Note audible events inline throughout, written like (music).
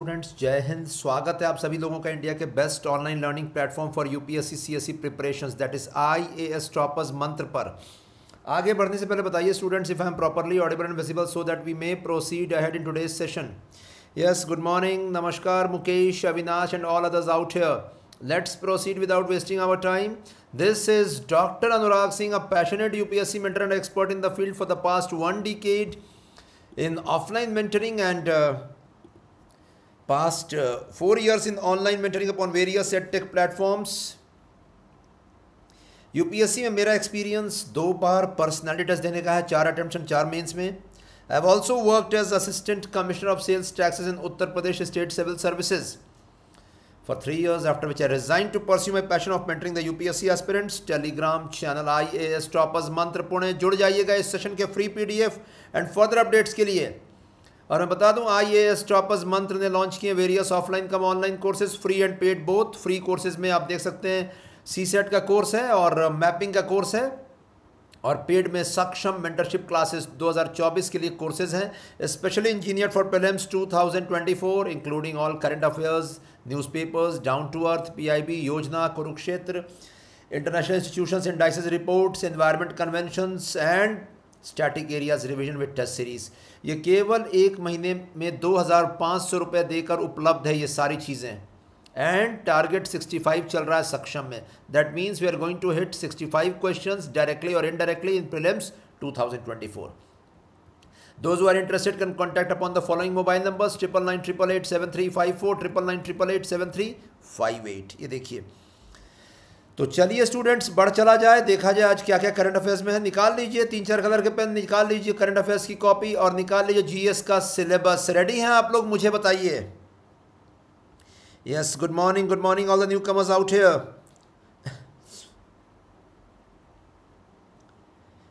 Students जय हिंद स्वागत है आप सभी लोगों का इंडिया के best online learning platform for UPSC CSC preparations that is I A S toppers मंत्र पर आगे बढ़ने से पहले बताइए students if I am properly audible and visible so that we may proceed ahead in today's session yes good morning नमस्कार Mukesh Avinash and all others out here let's proceed without wasting our time this is doctor Anurag Singh a passionate UPSC mentor and expert in the field for the past one decade offline mentoring and uh, past uh, four years in online mentoring upon various tech platforms UPSC में मेरा experience दो बार personality test देने का है चार attempt and चार mains में I have also worked as assistant commissioner of sales taxes in Uttar Pradesh state civil services for three years after which I resigned to pursue my passion of mentoring the UPSC aspirants. Telegram channel IAS Toppers मंत्र पुणे जुड़ जाइएगा इस session के free PDF and further updates के लिए और मैं बता दूँ आई ए एस टॉपर्स मंत्र ने लॉन्च किए various offline cum online courses free and paid both free courses में आप देख सकते हैं सी सेट का कोर्स है और मैपिंग का कोर्स है। और पेड में सक्षम मेंटरशिप क्लासेस 2024 के लिए कोर्सेज हैं specially engineer for prelims 2024 including all current affairs newspapers down to earth PIB Yojana Kurukshetra international institutions indices reports environment conventions and static areas revision with test series ये केवल एक महीने में दो हज़ार पाँच सौ रुपये देकर उपलब्ध है ये सारी चीज़ें। एंड टारगेट सिक्सटी फाइव चल रहा है सक्षम में। That means we are going to hit sixty five question directly और indirectly in prelims two thousand twenty four those interested can contact upon the following mobile number triple nine triple eight seven three five four triple nine triple eight seven three five eight ये देखिए। तो चलिए students बढ़ चला जाए देखा जाए आज क्या क्या करंट अफेयर्स में है निकाल लीजिए तीन चार कलर के पेन निकाल लीजिए करंट अफेयर्स की कॉपी और निकाल लीजिए जीएस का सिलेबस रेडी हैं आप लोग? मुझे बताइए। Yes, good morning, good morning, all the newcomers out here.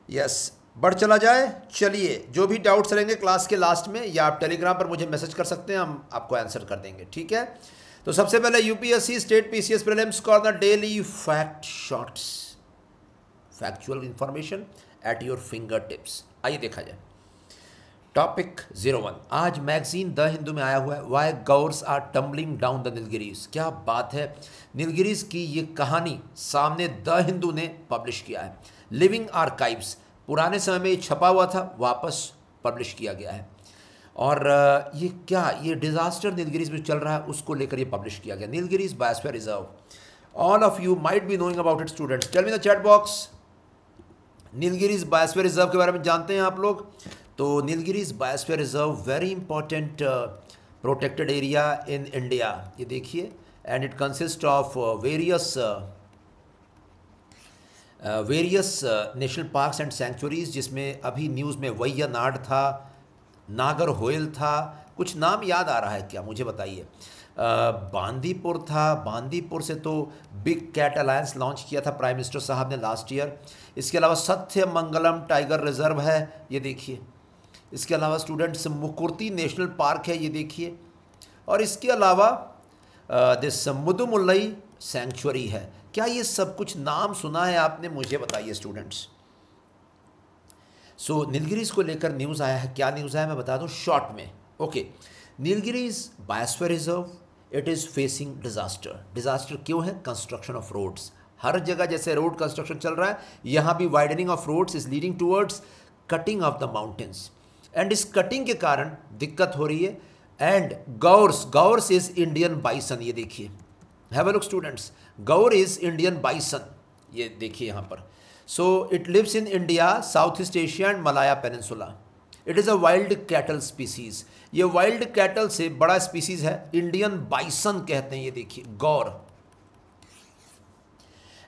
yes, बढ़ चला जाए चलिए जो भी डाउट्स रहेंगे क्लास के लास्ट में या आप टेलीग्राम पर मुझे मैसेज कर सकते हैं हम आपको आंसर कर देंगे ठीक है? तो सबसे पहले UPSC state PCS prelims corner daily fact shorts factual information at your finger tips आइए देखा जाए। टॉपिक ज़ीरो वन आज मैगजीन द हिंदू में आया हुआ है। Why gaurs are tumbling down the Nilgiris क्या बात है? नीलगिरीज की ये कहानी सामने द हिंदू ने पब्लिश किया है। लिविंग आर्काइव्स पुराने समय में ये छपा हुआ था, वापस पब्लिश किया गया है। और ये क्या, ये डिज़ास्टर नीलगिरीज में चल रहा है, उसको लेकर ये पब्लिश किया गया। Nilgiris biosphere reserve all of you might be knowing about it students tell me the chat box Nilgiris biosphere reserve के बारे में जानते हैं आप लोग? तो Nilgiris biosphere reserve very important protected area in India ये देखिए and it consist of various various national parks and sanctuaries जिसमें अभी न्यूज़ में वैया नाड था नागर होयल था, कुछ नाम याद आ रहा है क्या? मुझे बताइए। बांदीपुर था। बांदीपुर से तो बिग कैट अलायंस लॉन्च किया था प्राइम मिनिस्टर साहब ने लास्ट ईयर। इसके अलावा सत्य मंगलम टाइगर रिज़र्व है, ये देखिए। इसके अलावा स्टूडेंट्स मुकुर्ती नेशनल पार्क है, ये देखिए। और इसके अलावा दिस मुदुमुल्लई सेंचुरी है। क्या ये सब कुछ नाम सुना है आपने? मुझे बताइए स्टूडेंट्स। सो so, नीलगिरीज को लेकर न्यूज़ आया है। क्या न्यूज़ आया मैं बता दूँ शॉर्ट में। Okay Nilgiris biosphere reserve it is facing disaster disaster क्यों है? कंस्ट्रक्शन ऑफ़ रोड्स हर जगह जैसे रोड कंस्ट्रक्शन चल रहा है यहाँ भी widening of roads is leading towards cutting of the mountains and इस कटिंग के कारण दिक्कत हो रही है। And gaurs gaurs is Indian bison ये देखिए। Have a look students gaur is Indian bison ये देखिए यहाँ पर। So it lives in India south east Asia and Malaya peninsula it is a wild cattle species ये wild cattle से बड़ा species है. इंडियन बाइसन कहते हैं ये देखिए, गौर.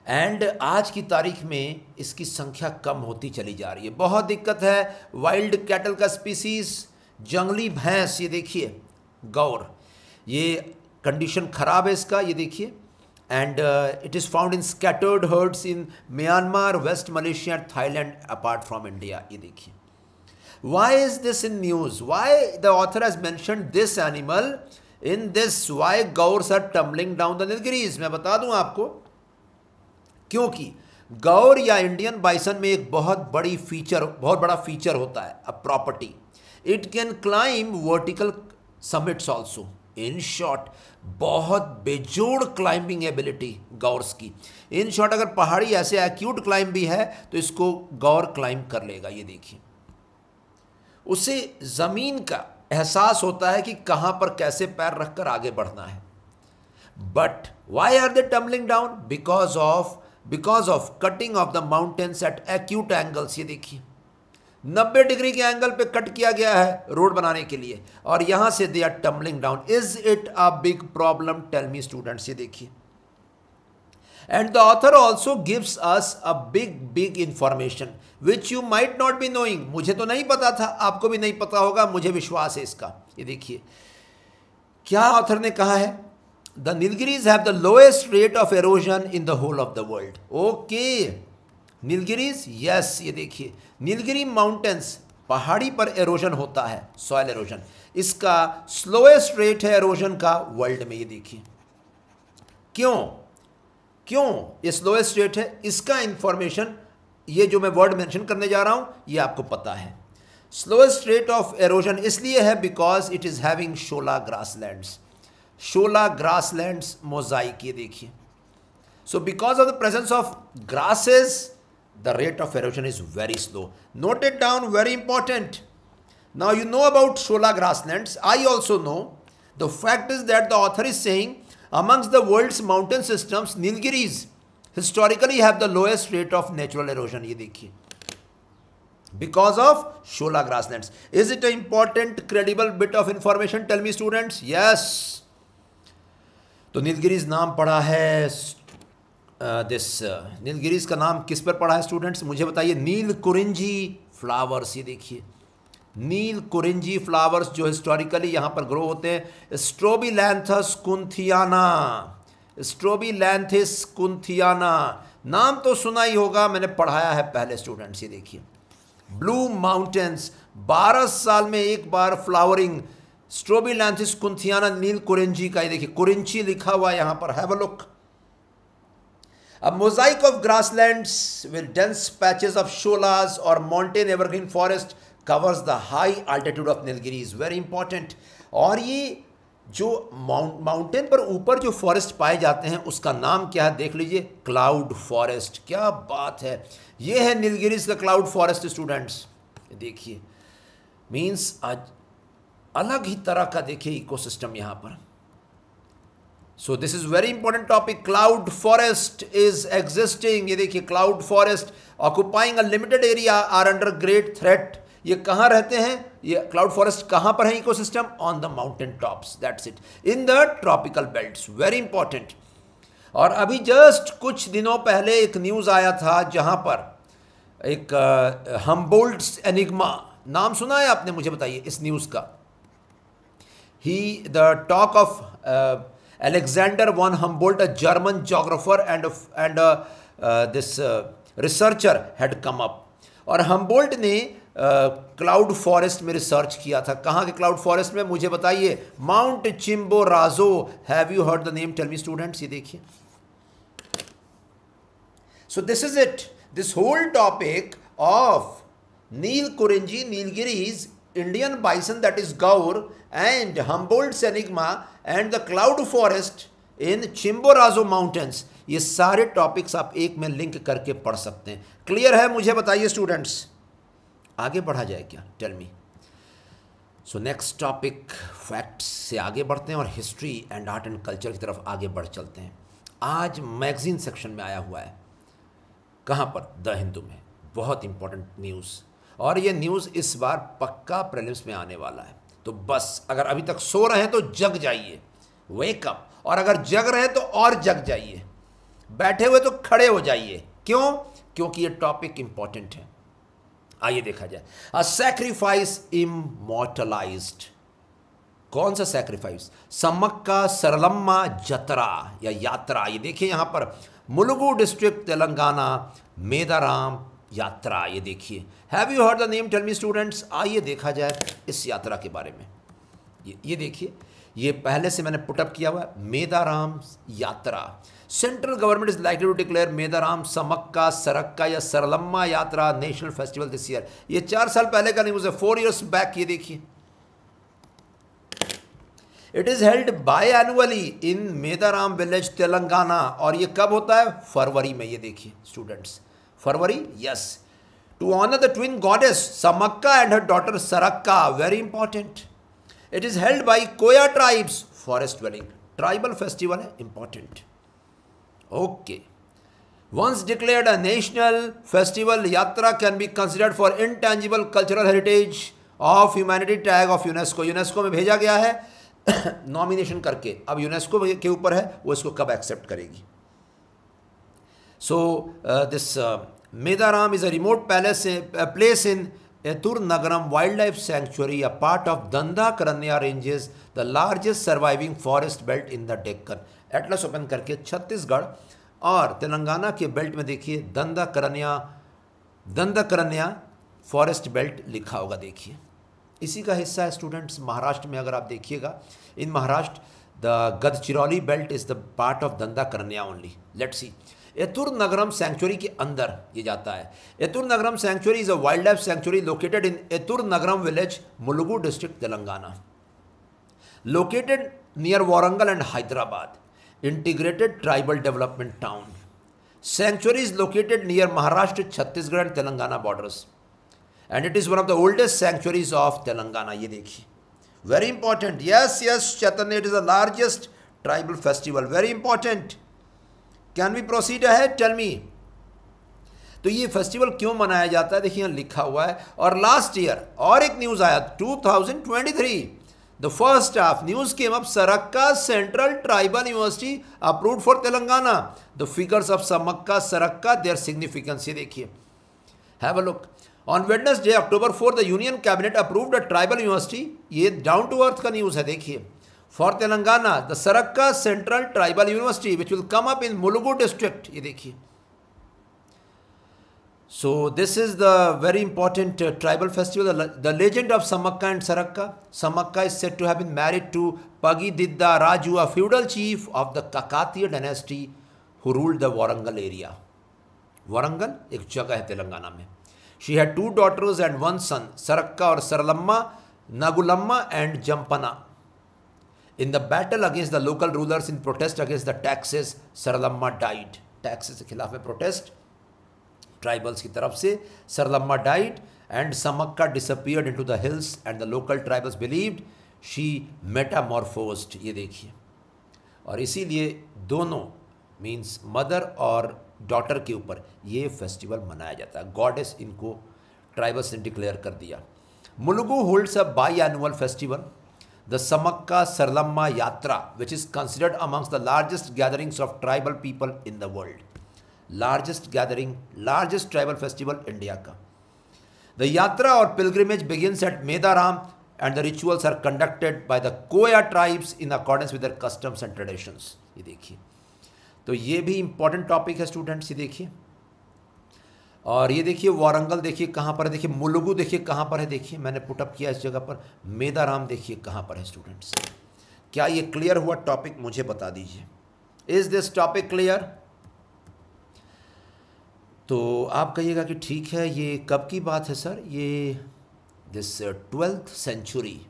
एंड आज की तारीख में इसकी संख्या कम होती चली जा रही है। बहुत दिक्कत है वाइल्ड कैटल का स्पीसीज जंगली भैंस, ये देखिए, गौर. ये कंडीशन ख़राब है इसका, ये देखिए. And it is found in scattered herds in Myanmar west Malaysia and Thailand apart from India ये देखिए। Why is this in news why the author has mention this animal in this why gaurs are tumbling down the Nilgiris मैं बता दूँ आपको। क्योंकि gaur या Indian bison में एक बहुत बड़ी फीचर बहुत बड़ा फीचर होता है a property it can climb vertical summits also in short बहुत बेजोड़ क्लाइंबिंग एबिलिटी गौर्स की। इन शॉर्ट अगर पहाड़ी ऐसे एक्यूट क्लाइंब भी है तो इसको गौर क्लाइंब कर लेगा, ये देखिए। उसे ज़मीन का एहसास होता है कि कहाँ पर कैसे पैर रखकर आगे बढ़ना है। But why are they tumbling down because of because of cutting of the mountains at acute angles ये देखिए। 90 डिग्री के एंगल पे कट किया गया है रोड बनाने के लिए। और यहाँ से they are tumbling down is it a big problem tell me students ये देखिए। And the author also gives us a big big information which you might not be knowing मुझे तो नहीं पता था, आपको भी नहीं पता होगा, मुझे विश्वास है इसका। ये देखिए। क्या ऑथर ने कहा है? The Nilgiris have the lowest rate of erosion in the whole of the world okay Nilgiris yes ये देखिए, नीलगिरी माउंटेन्स पहाड़ी पर एरोजन होता है सॉयल एरोजन इसका स्लोएस्ट रेट है एरोजन का वर्ल्ड में, ये देखिए. क्यों? क्यों ये स्लोएस्ट रेट है? इसका इंफॉर्मेशन ये जो मैं वर्ड मेंशन करने जा रहा हूँ, ये आपको पता है. स्लोएस्ट रेट ऑफ़ एरोजन इसलिए है because it is having shola grass grasslands shola grass grasslands mosaic ये देखिए. So because of the presence of grasses the rate of erosion is very slow. Note it down, very important. Now you know about Shola grasslands. I also know. The fact is that the author is saying amongst the world's mountain systems, Nilgiris historically have the lowest rate of natural erosion. ये देखिए because of Shola grasslands. Is it an important, credible bit of information? Tell me students. Yes. तो नीलगिरीज नाम पड़ा है this Nilgiris का नाम किस पर पढ़ा है स्टूडेंट्स मुझे बताइए नील कुरिंजी फ्लावर्स ये देखिए नील कुरिंजी फ्लावर्स जो हिस्टोरिकली यहाँ पर ग्रो होते हैं स्ट्रोबी लैंथस कुंथियाना स्ट्रोबी लैंथिस कुंथियाना नाम तो सुना ही होगा मैंने पढ़ाया है पहले स्टूडेंट्स ये देखिए ब्लू माउंटेन्स बारह साल में एक बार फ्लावरिंग स्ट्रोबी लैंथिस कुंथियाना नील कुरिंजी का ये देखिए कुरिंची लिखा हुआ यहाँ पर have a look A mosaic of grasslands with dense patches of sholas or mountain evergreen forest covers the high altitude of Nilgiris. Very important. और ये जो माउंटेन पर ऊपर जो फॉरेस्ट पाए जाते हैं उसका नाम क्या है देख लीजिए क्लाउड फॉरेस्ट क्या बात है ये है नीलगिरीज का क्लाउड फॉरेस्ट स्टूडेंट्स देखिए मीन्स आज अलग ही तरह का देखिए इकोसिस्टम यहाँ पर so this is very important topic cloud forest is existing ये देखिए cloud forest occupying a limited area are under great threat ये कहाँ रहते हैं? ये क्लाउड फॉरेस्ट कहाँ पर है ecosystem on the mountain tops that's it in the tropical belts very important और अभी जस्ट कुछ दिनों पहले एक न्यूज़ आया था जहाँ पर एक हमबोल्ट uh, एनिग्मा नाम सुना है आपने? मुझे बताइए इस न्यूज़ का. ही the talk of Alexander von Humboldt, a German geographer and, and uh, uh, this uh. और हमबोल्ट ने क्लाउड फॉरेस्ट में रिसर्च किया था। कहाँ के क्लाउड फॉरेस्ट में? मुझे बताइए। Mount Chimborazo have you heard the name tell me students ये देखिए। So this is it this whole topic of neelakurinji Nilgiris Indian bison that is gaur and Humboldt's enigma and the cloud forest in Chimborazo mountains ये सारे topics आप एक में link करके पढ़ सकते हैं। क्लियर है मुझे बताइए स्टूडेंट्स आगे बढ़ा जाए क्या? Tell me so next topic facts से आगे बढ़ते हैं और history and art and culture की तरफ़ आगे बढ़ चलते हैं। आज मैगजीन सेक्शन में आया हुआ है। कहाँ पर? द हिंदू में। बहुत इंपॉर्टेंट न्यूज़ और ये न्यूज़ इस बार पक्का प्रेलिम्स में आने वाला है। तो बस, अगर अभी तक सो रहे हैं तो जग जाइए। वेकअप और अगर जग रहे हैं तो और जग जाइए। बैठे हुए तो खड़े हो जाइए। क्यों? क्योंकि ये टॉपिक इंपॉर्टेंट है। आइए देखा जाए। अ सैक्रिफाइस इमोटलाइज कौन सा सैक्रिफाइस समक्का सरलम्मा जतरा या यात्रा। ये देखिए यहाँ पर। मुलुगु डिस्ट्रिक्ट तेलंगाना, मेदाराम यात्रा, ये देखिए। Have you heard the name tell me students आइए, देखा जाए इस यात्रा के बारे में। ये ये देखिए। ये पहले से मैंने पुटअप किया हुआ है। Medaram Yatra. Central government is likely to declare Medaram Sammakka, Sarakka या Saralamma Yatra national festival this year ये चार साल पहले का न्यूज़ है फोर ईयर्स बैक ये देखिए। It is held biannually in Medaram village Telangana. और ये कब होता है? फरवरी में, ये देखिए स्टूडेंट्स फरवरी yes to honour the twin goddess Sammakka and her daughter Sarakka very important it is held by Koya tribes forest dwelling. Festival है important okay once declared a national festival Yatra can be considered for intangible cultural heritage of humanity tag of UNESCO UNESCO में भेजा गया है। (coughs) Nomination करके। अब UNESCO के ऊपर है, वो इसको कब एक्सेप्ट करेगी? So this Medaram is a remote palace place in Eturnagaram wildlife sanctuary a part of Dandakaranya ranges the largest surviving forest belt in the Deccan atlas open करके छत्तीसगढ़ और तेलंगाना के बेल्ट में देखिए दंदा करन्या दंदा करन्या फॉरेस्ट बेल्ट लिखा होगा देखिए इसी का हिस्सा है स्टूडेंट्स महाराष्ट्र में अगर आप देखिएगा in Maharashtra the Gadchiroli belt is the part of Dandakaranya only let see Eturnagaram sanctuary के अंदर ये जाता है। Eturnagaram sanctuary is a wildlife sanctuary located in Eturnagaram village Mulugu district Telangana located near Warangal and Hyderabad integrated tribal development town sanctuary is located near Maharashtra Chhattisgarh and Telangana borders and it is one of the oldest sanctuaries of Telangana ये देखिए। Very important yes yes Chaitanya it is the largest tribal festival very important can we proceed है tell me तो ये festival क्यों मनाया जाता है? देखिए लिखा हुआ है, और लास्ट ईयर और एक न्यूज़ आया 2023 the first half news came up Sarakka central tribal university approved for Telangana the figures of Sammakka Sarakka their significance ये देखिए। Have a look on Wednesday October four the union cabinet approved a tribal university ये down to earth का news है, देखिए। For Telangana the Sarakka central tribal university which will come up in Mulugu district ये देखिए so this is the very important tribal festival the legend of Sammakka and Sarakka Sammakka is set to have been married to Pagididda Raju a feudal chief of the Kakatiya dynasty who ruled the Warangal area Warangal एक जगह है तेलंगाना में she had two daughters and one son Sarakka और Saralamma Nagulamma and Jampanna in the battle against the local rulers in protest against the taxes saralamma died. Taxes ke khilaf mein protest. Tribals की तरफ़ से Saralamma died and Sammakka disappear into the hills and the local tribals believed she metamorphosed ये देखिए। और इसीलिए दोनों means mother और daughter के ऊपर ये फेस्टिवल मनाया जाता है। गॉडेस इनको ट्राइबल्स ने डिक्लेयर कर दिया। Mulugu holds a biannual festival the Sammakka Saralamma Yatra which is considered amongst the largest gatherings of tribal people in the world largest gathering largest tribal festival India का the Yatra और pilgrimage begins at Medaram and the rituals are conducted by the Koya tribes in accordance with their customs and traditions ये देखिए। तो ये भी important topic है students ये देखिए। और ये देखिए, वारंगल देखिए कहाँ पर है? देखिए, मुलुगु देखिए कहाँ पर है? देखिए, मैंने पुटअप किया इस जगह पर। मेदाराम देखिए कहाँ पर है स्टूडेंट्स क्या ये क्लियर हुआ टॉपिक मुझे बता दीजिए। इज़ दिस टॉपिक क्लियर तो आप कहिएगा कि ठीक है, ये कब की बात है सर? ये दिस ट्वेल्थ सेंचुरी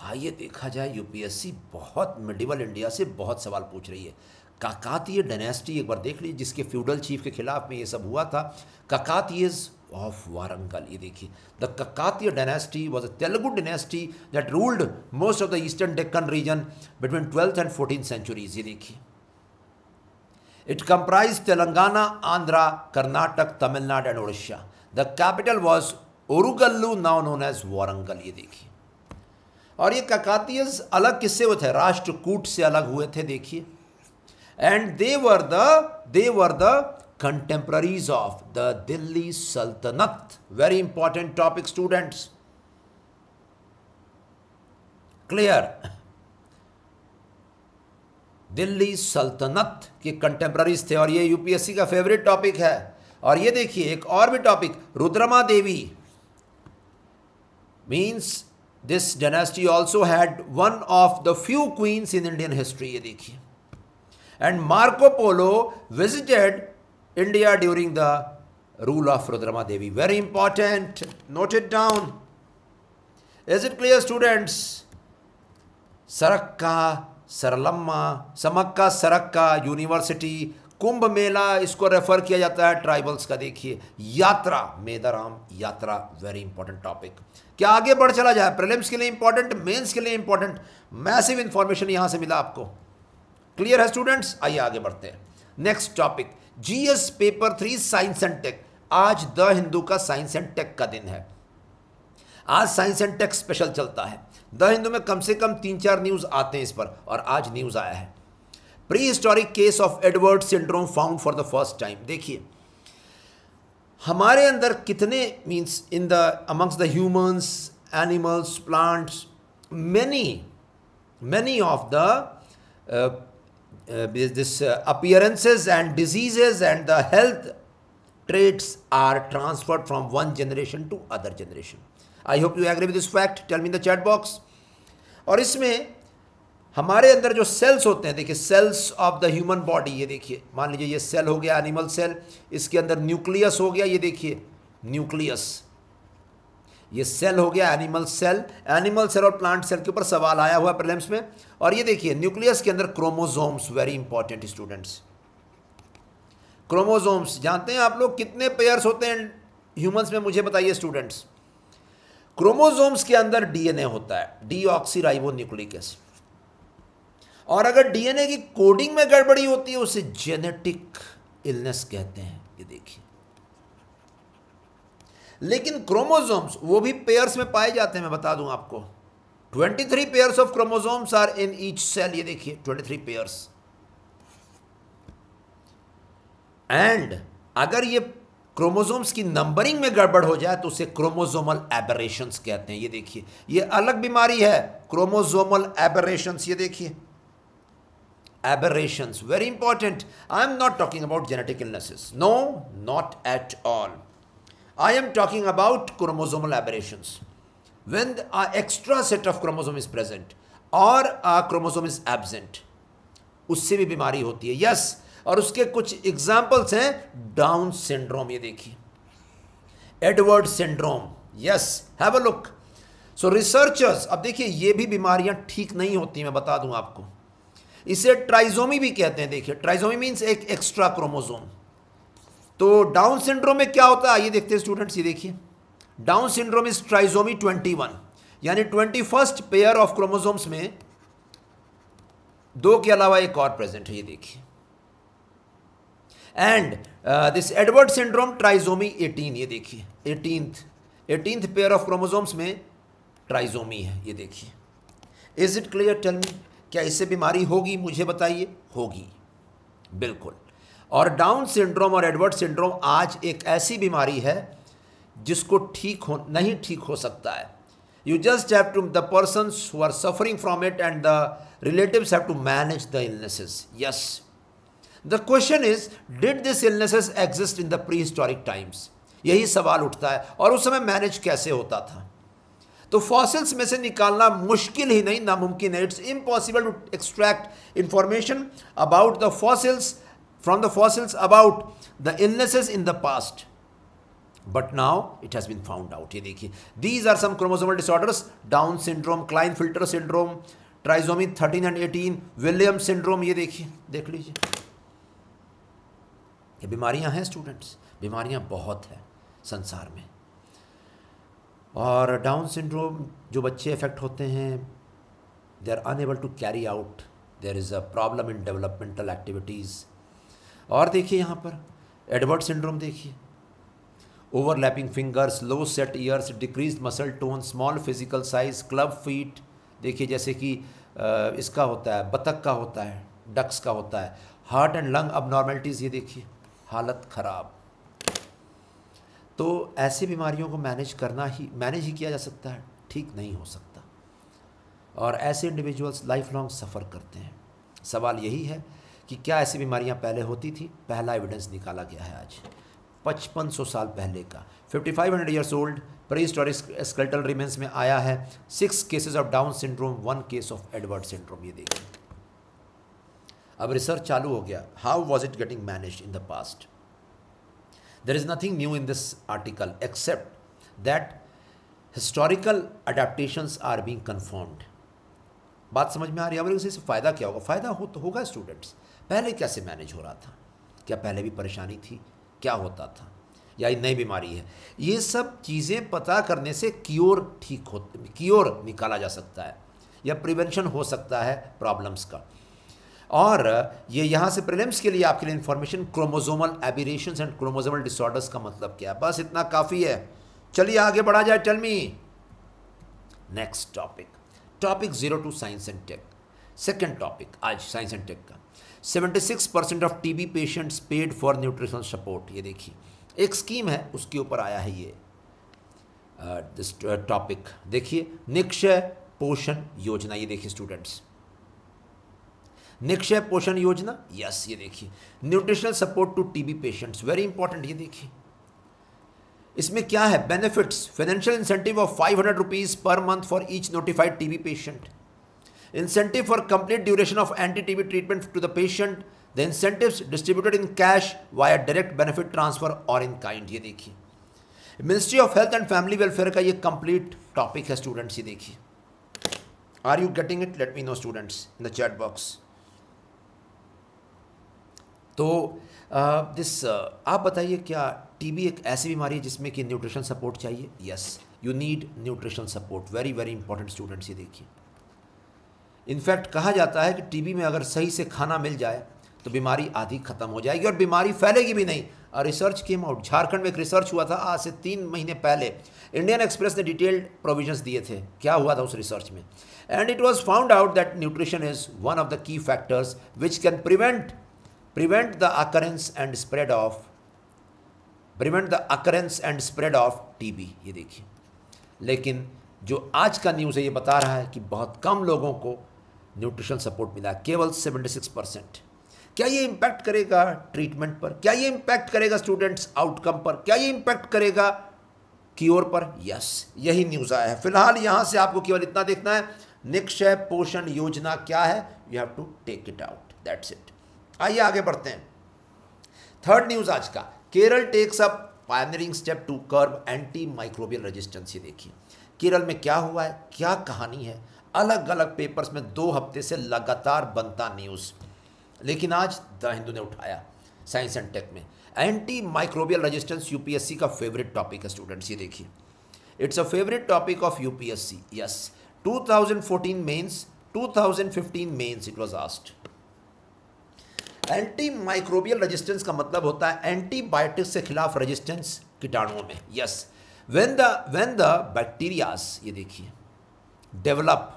आइए देखा जाए यूपीएससी बहुत मिडिवल इंडिया से बहुत सवाल पूछ रही है। काकातीय डायनेस्टी एक बार देख लीजिए जिसके फ्यूडल चीफ के खिलाफ में ये सब हुआ था। काकातीयज ऑफ़ वारंगल ये देखिए। The Kakatiya dynasty was a Telugu dynasty that ruled most of the eastern Deccan region between twelfth and fourteen centuries ये देखिए। It comprise Telangana Andhra Karnataka Tamil Nadu and Orissa the capital was Orugallu now known as Warangal ये देखिए। और ये ककातीयज अलग किससे हुए थे, राष्ट्रकूट से अलग हुए थे, देखिए। And they were the they were the contemporaries of the Delhi Sultanate. Very important topic, students. Clear? Delhi सल्तनत के कंटेम्प्ररीज थे और ये यूपीएससी का फेवरेट टॉपिक है और ये देखिए एक और भी topic Rudrama Devi means this dynasty also had one of the few queens in Indian history ये देखिए and Marco Polo visited India during the rule of Rudrama Devi. Very important. Note it down. Is it clear, students? Sarakka Saralamma Sammakka Sarakka university Kumbh Mela इसको refer किया जाता है tribals का देखिए यात्रा मेदाराम यात्रा वेरी इंपॉर्टेंट टॉपिक क्या आगे बढ़ चला जाए प्रिलिम्स के लिए इंपॉर्टेंट मेंस के लिए इंपॉर्टेंट मैसिव इंफॉर्मेशन यहाँ से मिला आपको क्लियर है स्टूडेंट्स आइए आगे बढ़ते हैं। Next topic GS paper three science and tech आज द हिंदू का साइंस एंड टेक का दिन है। आज साइंस एंड टेक स्पेशल चलता है। द हिंदू में कम से कम तीन चार न्यूज़ आते हैं इस पर, और आज न्यूज़ आया है। Pre historic case of Edward syndrome found for the first time देखिए, हमारे अंदर कितने means in the amongst the humans animals plants many many of the this appearances and diseases and the health traits are transferred from one generation to other generation. I hope you agree with this fact. Tell me in the chat box. और इसमें हमारे अंदर जो cells होते हैं, देखिए cells of the human body ये देखिए, मान लीजिए ये सेल हो गया एनिमल सेल इसके अंदर न्यूक्लियस हो गया, ये देखिए न्यूक्लियस ये सेल हो गया एनिमल सेल एनिमल सेल और प्लांट सेल के ऊपर सवाल आया हुआ प्रिलिम्स में। और ये देखिए न्यूक्लियस के अंदर chromosomes very important students chromosomes जानते हैं आप लोग कितने पेयर्स होते हैं ह्यूमंस में? मुझे बताइए स्टूडेंट्स क्रोमोजोम्स के अंदर डीएनए होता है डी राइबो न्यूक्लिक और अगर डीएनए की कोडिंग में गड़बड़ी होती है, उसे जेनेटिक इलनेस कहते हैं। ये देखिए। लेकिन क्रोमोजोम्स वो भी पेयर्स में पाए जाते हैं, मैं बता दूँ आपको। 23 three pairs of chromosomes are in each cell ये देखिए 23 थ्री पेयर्स एंड अगर ये क्रोमोजोम्स की नंबरिंग में गड़बड़ हो जाए तो उसे क्रोमोजोमल एबरेशंस कहते हैं। ये देखिए, ये अलग बीमारी है। क्रोमोजोमल एबरेशंस ये देखिए। Aberrations, very important. I am not talking about genetic illnesses. No, not at all. I am talking about chromosomal aberrations. When an extra set of chromosome is present or a chromosome is absent उससे भी बीमारी होती है yes yes, और उसके कुछ examples हैं Down syndrome ये देखिए. Edward syndrome yes have a look so researchers अब देखिए ये भी बीमारियाँ ठीक नहीं होती मैं बता दूँ आपको. इसे ट्राइजोमी भी कहते हैं देखिए. ट्राइजोमी मीन्स एक एक्स्ट्रा क्रोमोजोम तो डाउन सिंड्रोम में क्या होता है? ये देखते हैं स्टूडेंट्स ये देखिए। डाउन सिंड्रोम इज़ ट्राइजोमी 21 यानी twenty first pair of chromosomes में दो के अलावा एक और प्रेजेंट है, ये देखिए। And this Edward syndrome trisomy 18 ये देखिए। Eighteenth eighteenth pair of chromosomes में ट्राइजोमी है, ये देखिए। Is it clear tell me क्या इससे बीमारी होगी? मुझे बताइए। होगी। बिल्कुल। और डाउन सिंड्रोम और एडवर्ड सिंड्रोम आज एक ऐसी बीमारी है जिसको ठीक हो, नहीं ठीक हो सकता है। You just have to the person who are suffering from it and the relatives have to manage the illnesses yes the question is did this illnesses exist in the pre historic times यही सवाल उठता है। और उस समय manage कैसे होता था? तो फॉसिल्स में से निकालना मुश्किल ही नहीं, नामुमकिन है। It's impossible to extract information about the fossils the fossils about the illnesses in the past but now it has been found out ये देखिए these are some chromosomal disorders down syndrome Klinefelter syndrome trisomy thirteen and eighteen William syndrome ये देखिए देख लीजिए ये बीमारियाँ हैं students बीमारियाँ बहुत हैं संसार में और डाउन सिंड्रोम जो बच्चे इफ़ेक्ट होते हैं they are unable to carry out there is a problem in developmental activities और देखिए यहाँ पर एडवर्ड सिंड्रोम देखिए। Overlapping fingers low set ears decrease muscle tone small physical size club feet देखिए जैसे कि इसका होता है, बतख का होता है डक्स का होता है। हार्ट एंड लंग अब नॉर्मेलिटीज़ ये देखिए, हालत ख़राब। तो ऐसी बीमारियों को मैनेज करना ही मैनेज ही किया जा सकता है, ठीक नहीं हो सकता। और ऐसे इंडिविजुअल्स लाइफ लॉन्ग सफ़र करते हैं। सवाल यही है कि क्या ऐसी बीमारियाँ पहले होती थी? पहला एविडेंस निकाला गया है आज। पचपन सौ साल पहले का। 5500 hundred years old pre historic skeletal remains में आया है। Six cases of down syndrome one case of Edward syndrome ये देखिए। अब रिसर्च चालू हो गया। How was it getting manage in the past there is nothing new in this article except that historical adaptations are being confirmed बात समझ में आ रही है? अब से फ़ायदा क्या होगा? फ़ायदा हो तो होगा स्टूडेंट्स पहले कैसे मैनेज हो रहा था? क्या पहले भी परेशानी थी? क्या होता था? या नई बीमारी है? ये सब चीज़ें पता करने से क्योर ठीक हो क्योर निकाला जा सकता है, या प्रिवेंशन हो सकता है प्रॉब्लम्स का। और ये यहाँ से प्रिलिम्स के लिए आपके लिए information chromosomal aberration and chromosomal disorders का मतलब क्या है? बस इतना काफ़ी है। चलिए आगे बढ़ा जाए tell me next topic topic zero two science and tech second topic आज साइंस एंड टेक का। 76 percent of TB patients paid for nutritional support ये देखिए, एक स्कीम है, उसके ऊपर आया है ये दिस टॉपिक देखिए, निक्षय पोषण योजना, ये देखिए स्टूडेंट्स निक्षय पोषण योजना यस ये देखिए. Nutritional support to TB patients very important ये देखिए. इसमें क्या है? Benefits financial incentive of five hundred rupees per month for each notified TB patient for complete duration of anti TB treatment to the patient the incentives distributed in cash via direct benefit transfer और in kind ये देखिए ministry of health and family welfare का ये complete topic है students ये देखिए are you getting it let me know students in the chat box तो this uh, uh, आप बताइए क्या टीबी एक ऐसी बीमारी है जिसमें कि न्यूट्रिशन सपोर्ट चाहिए? Yes you need nutrition support very very important students ये देखिए। इनफैक्ट कहा जाता है कि टीबी में अगर सही से खाना मिल जाए तो बीमारी आधी खत्म हो जाएगी और बीमारी फैलेगी भी नहीं। और रिसर्च केम आउट झारखंड में एक रिसर्च हुआ था, आज से तीन महीने पहले। इंडियन एक्सप्रेस ने डिटेल्ड प्रोविजंस दिए थे। क्या हुआ था उस रिसर्च में? And it was found out that nutrition is one of the key factors which can prevent prevent the occurrence and spread of prevent the occurrence and spread of TB ये देखिए। लेकिन जो आज का न्यूज़ है, ये बता रहा है कि बहुत कम लोगों को न्यूट्रिशन सपोर्ट मिला, केवल 76 परसेंट। क्या ये इम्पैक्ट करेगा ट्रीटमेंट पर? क्या ये इम्पैक्ट करेगा स्टूडेंट्स आउटकम पर? क्या ये इम्पैक्ट करेगा क्योर पर? यस यही न्यूज़ आया है। फ़िलहाल यहाँ से आपको केवल इतना देखना है। निक्षय पोषण योजना क्या है? You have to take it out that's it आइए आगे बढ़ते हैं। थर्ड न्यूज़ आज का। Kerala takes up pioneering step to curb anti microbial resistance ये देखिए केरल में क्या हुआ है? क्या कहानी है? अलग अलग पेपर्स में दो हफ़्ते से लगातार बनता न्यूज़ लेकिन आज द हिंदू ने उठाया साइंस एंड टेक में। एंटी माइक्रोबियल रेजिस्टेंस यूपीएससी का फेवरेट टॉपिक है स्टूडेंट्स ये देखिए। It's a favourite topic of UPSC yes 2014 mains 2015 mains it was asked anti microbial resistance का मतलब होता है एंटीबायोटिक्स के खिलाफ रेजिस्टेंस कीटाणुओं में yes when the when the bacterias ये देखिए develop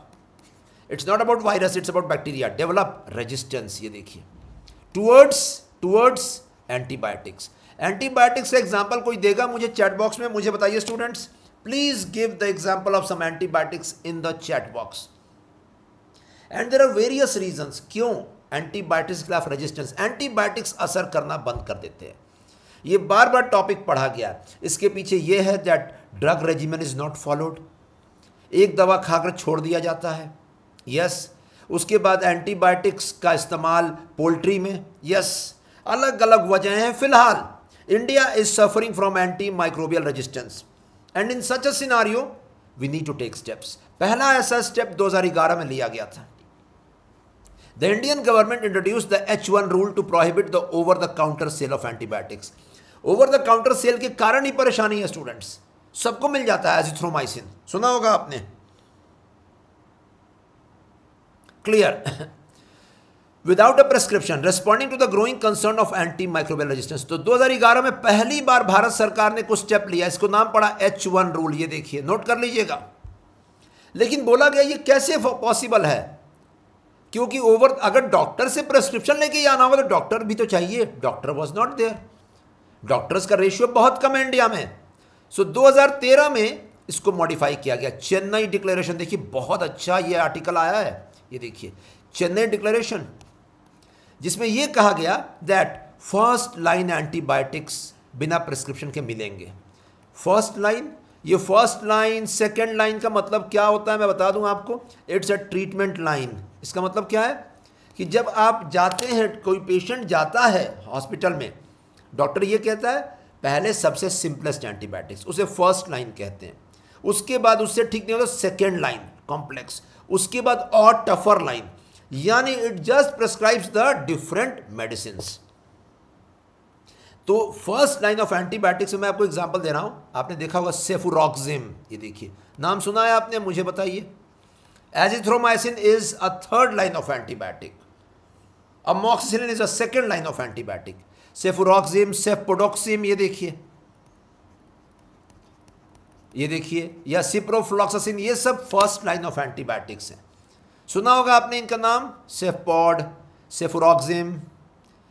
it's not about virus it's about bacteria develop resistance ये देखिए। टूवर्ड्स टूवर्ड्स एंटीबायोटिक्स एंटीबायोटिक्स का एग्ज़ाम्पल कोई देगा मुझे चैट बॉक्स में? मुझे बताइए students please give the example of some antibiotics in the chat box and there are various reason क्यों एंटीबायोटिक्स के खिलाफ रेजिस्टेंस एंटीबायोटिक्स असर करना बंद कर देते हैं। ये बार बार टॉपिक पढ़ा गया। इसके पीछे ये है that drug regiment is not followed एक दवा खाकर छोड़ दिया जाता है। यस उसके बाद एंटीबायोटिक्स का इस्तेमाल पोल्ट्री में। यस अलग अलग वजह हैं फ़िलहाल। India is suffering from anti microbial resistance and in such a scenario we need to take steps पहला ऐसा स्टेप 2011 में लिया गया था। The Indian government introduce the H one rule to prohibit the over the counter sale of antibiotics over the counter sale के कारण ही परेशानी है स्टूडेंट्स सबको मिल जाता है एजिथ्रोमाइसिन सुना होगा आपने? Clear without a prescription responding to the growing concern of anti microbial resistance तो 2011 में पहली बार भारत सरकार ने कुछ स्टेप लिया। इसको नाम पड़ा एच वन रूल ये देखिए नोट कर लीजिएगा। लेकिन बोला गया ये कैसे पॉसिबल है? क्योंकि ओवर अगर डॉक्टर से प्रेस्क्रिप्शन लेके आना होगा तो डॉक्टर भी तो चाहिए। Doctor was not there doctors का रेशियो बहुत कम है इंडिया में। सो so, 2013 में इसको मॉडिफाई किया गया। चेन्नई डिक्लेरेशन देखिए बहुत अच्छा ये आर्टिकल आया है। ये देखिए, चेन्नई डिक्लेरेशन, जिसमें यह कहा गया दैट फ़र्स्ट लाइन एंटीबायोटिक्स बिना प्रिस्क्रिप्शन के मिलेंगे। फ़र्स्ट लाइन ये फ़र्स्ट लाइन सेकेंड लाइन का मतलब क्या होता है मैं बता दूँ आपको। इट्स अ ट्रीटमेंट लाइन इसका मतलब क्या है? कि जब आप जाते हैं, कोई पेशेंट जाता है हॉस्पिटल में डॉक्टर ये कहता है, पहले सबसे सिंपलेस्ट एंटीबायोटिक्स उसे फ़र्स्ट लाइन कहते हैं। उसके बाद उससे ठीक नहीं होता सेकेंड लाइन कॉम्प्लेक्स उसके बाद और टफर लाइन यानी it just prescribes the different medicine तो फ़र्स्ट लाइन ऑफ़ एंटीबायोटिक्स में मैं आपको एग्जांपल दे रहा हूँ। आपने देखा होगा सेफुरॉक्सिम ये देखिए। नाम सुना है आपने? मुझे बताइए। Azithromycin is a third line of antibiotic amoxicillin is a second line of antibiotic cefuroxime cefpodoxime ये देखिए। ये देखिए, या सिप्रोफ्लॉक्सिन ये सब फ़र्स्ट लाइन ऑफ़ एंटीबायोटिक्स हैं। सुना होगा आपने इनका नाम? सेफपॉड सेफुरॉक्सिम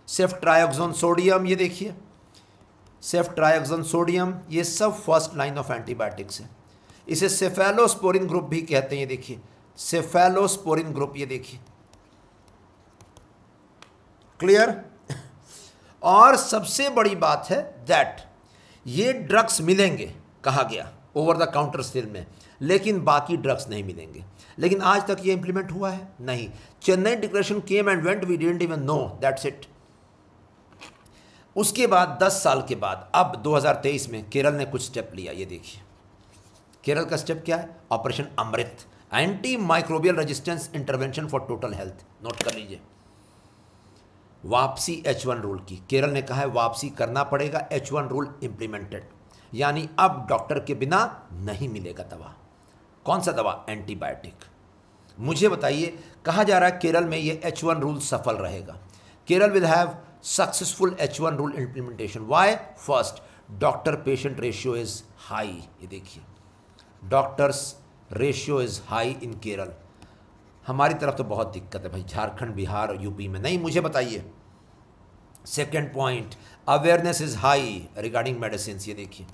सेफ़ ट्रायोक्सोन सोडियम ये देखिए। सेफ़ ट्रायोक्सोन सोडियम ये सब फ़र्स्ट लाइन ऑफ़ एंटीबायोटिक्स है। इसे सेफेलोस्पोरिन ग्रुप भी कहते हैं, ये देखिए। सेफेलोस्पोरिन ग्रुप ये देखिए। क्लियर और सबसे बड़ी बात है दैट ये ड्रग्स मिलेंगे, कहा गया। ओवर द काउंटर सेल में, लेकिन बाकी ड्रग्स नहीं मिलेंगे। लेकिन आज तक ये इंप्लीमेंट हुआ है? नहीं। Chennai declaration came and went we didn't even know that's it उसके बाद 10 साल के बाद, अब 2023 में केरल ने कुछ स्टेप लिया, ये देखिए। केरल का स्टेप क्या है? Operation AMRIT anti microbial resistance intervention for total health note कर लीजिए। वापसी एच वन रूल की। केरल ने कहा है, वापसी करना पड़ेगा एच वन रूल इंप्लीमेंटेड यानी अब डॉक्टर के बिना नहीं मिलेगा दवा। कौन सा दवा? एंटीबायोटिक। मुझे बताइए, कहा जा रहा है केरल में ये एच वन रूल सफल रहेगा? Kerala will have successful H one rule implementation why first doctor patient ratio is high ये देखिए doctors ratio is high in Kerala. हमारी तरफ़ तो बहुत दिक्कत है भाई। झारखंड, बिहार और यूपी में नहीं, मुझे बताइए। Second point awareness is high regarding medicine ये देखिए।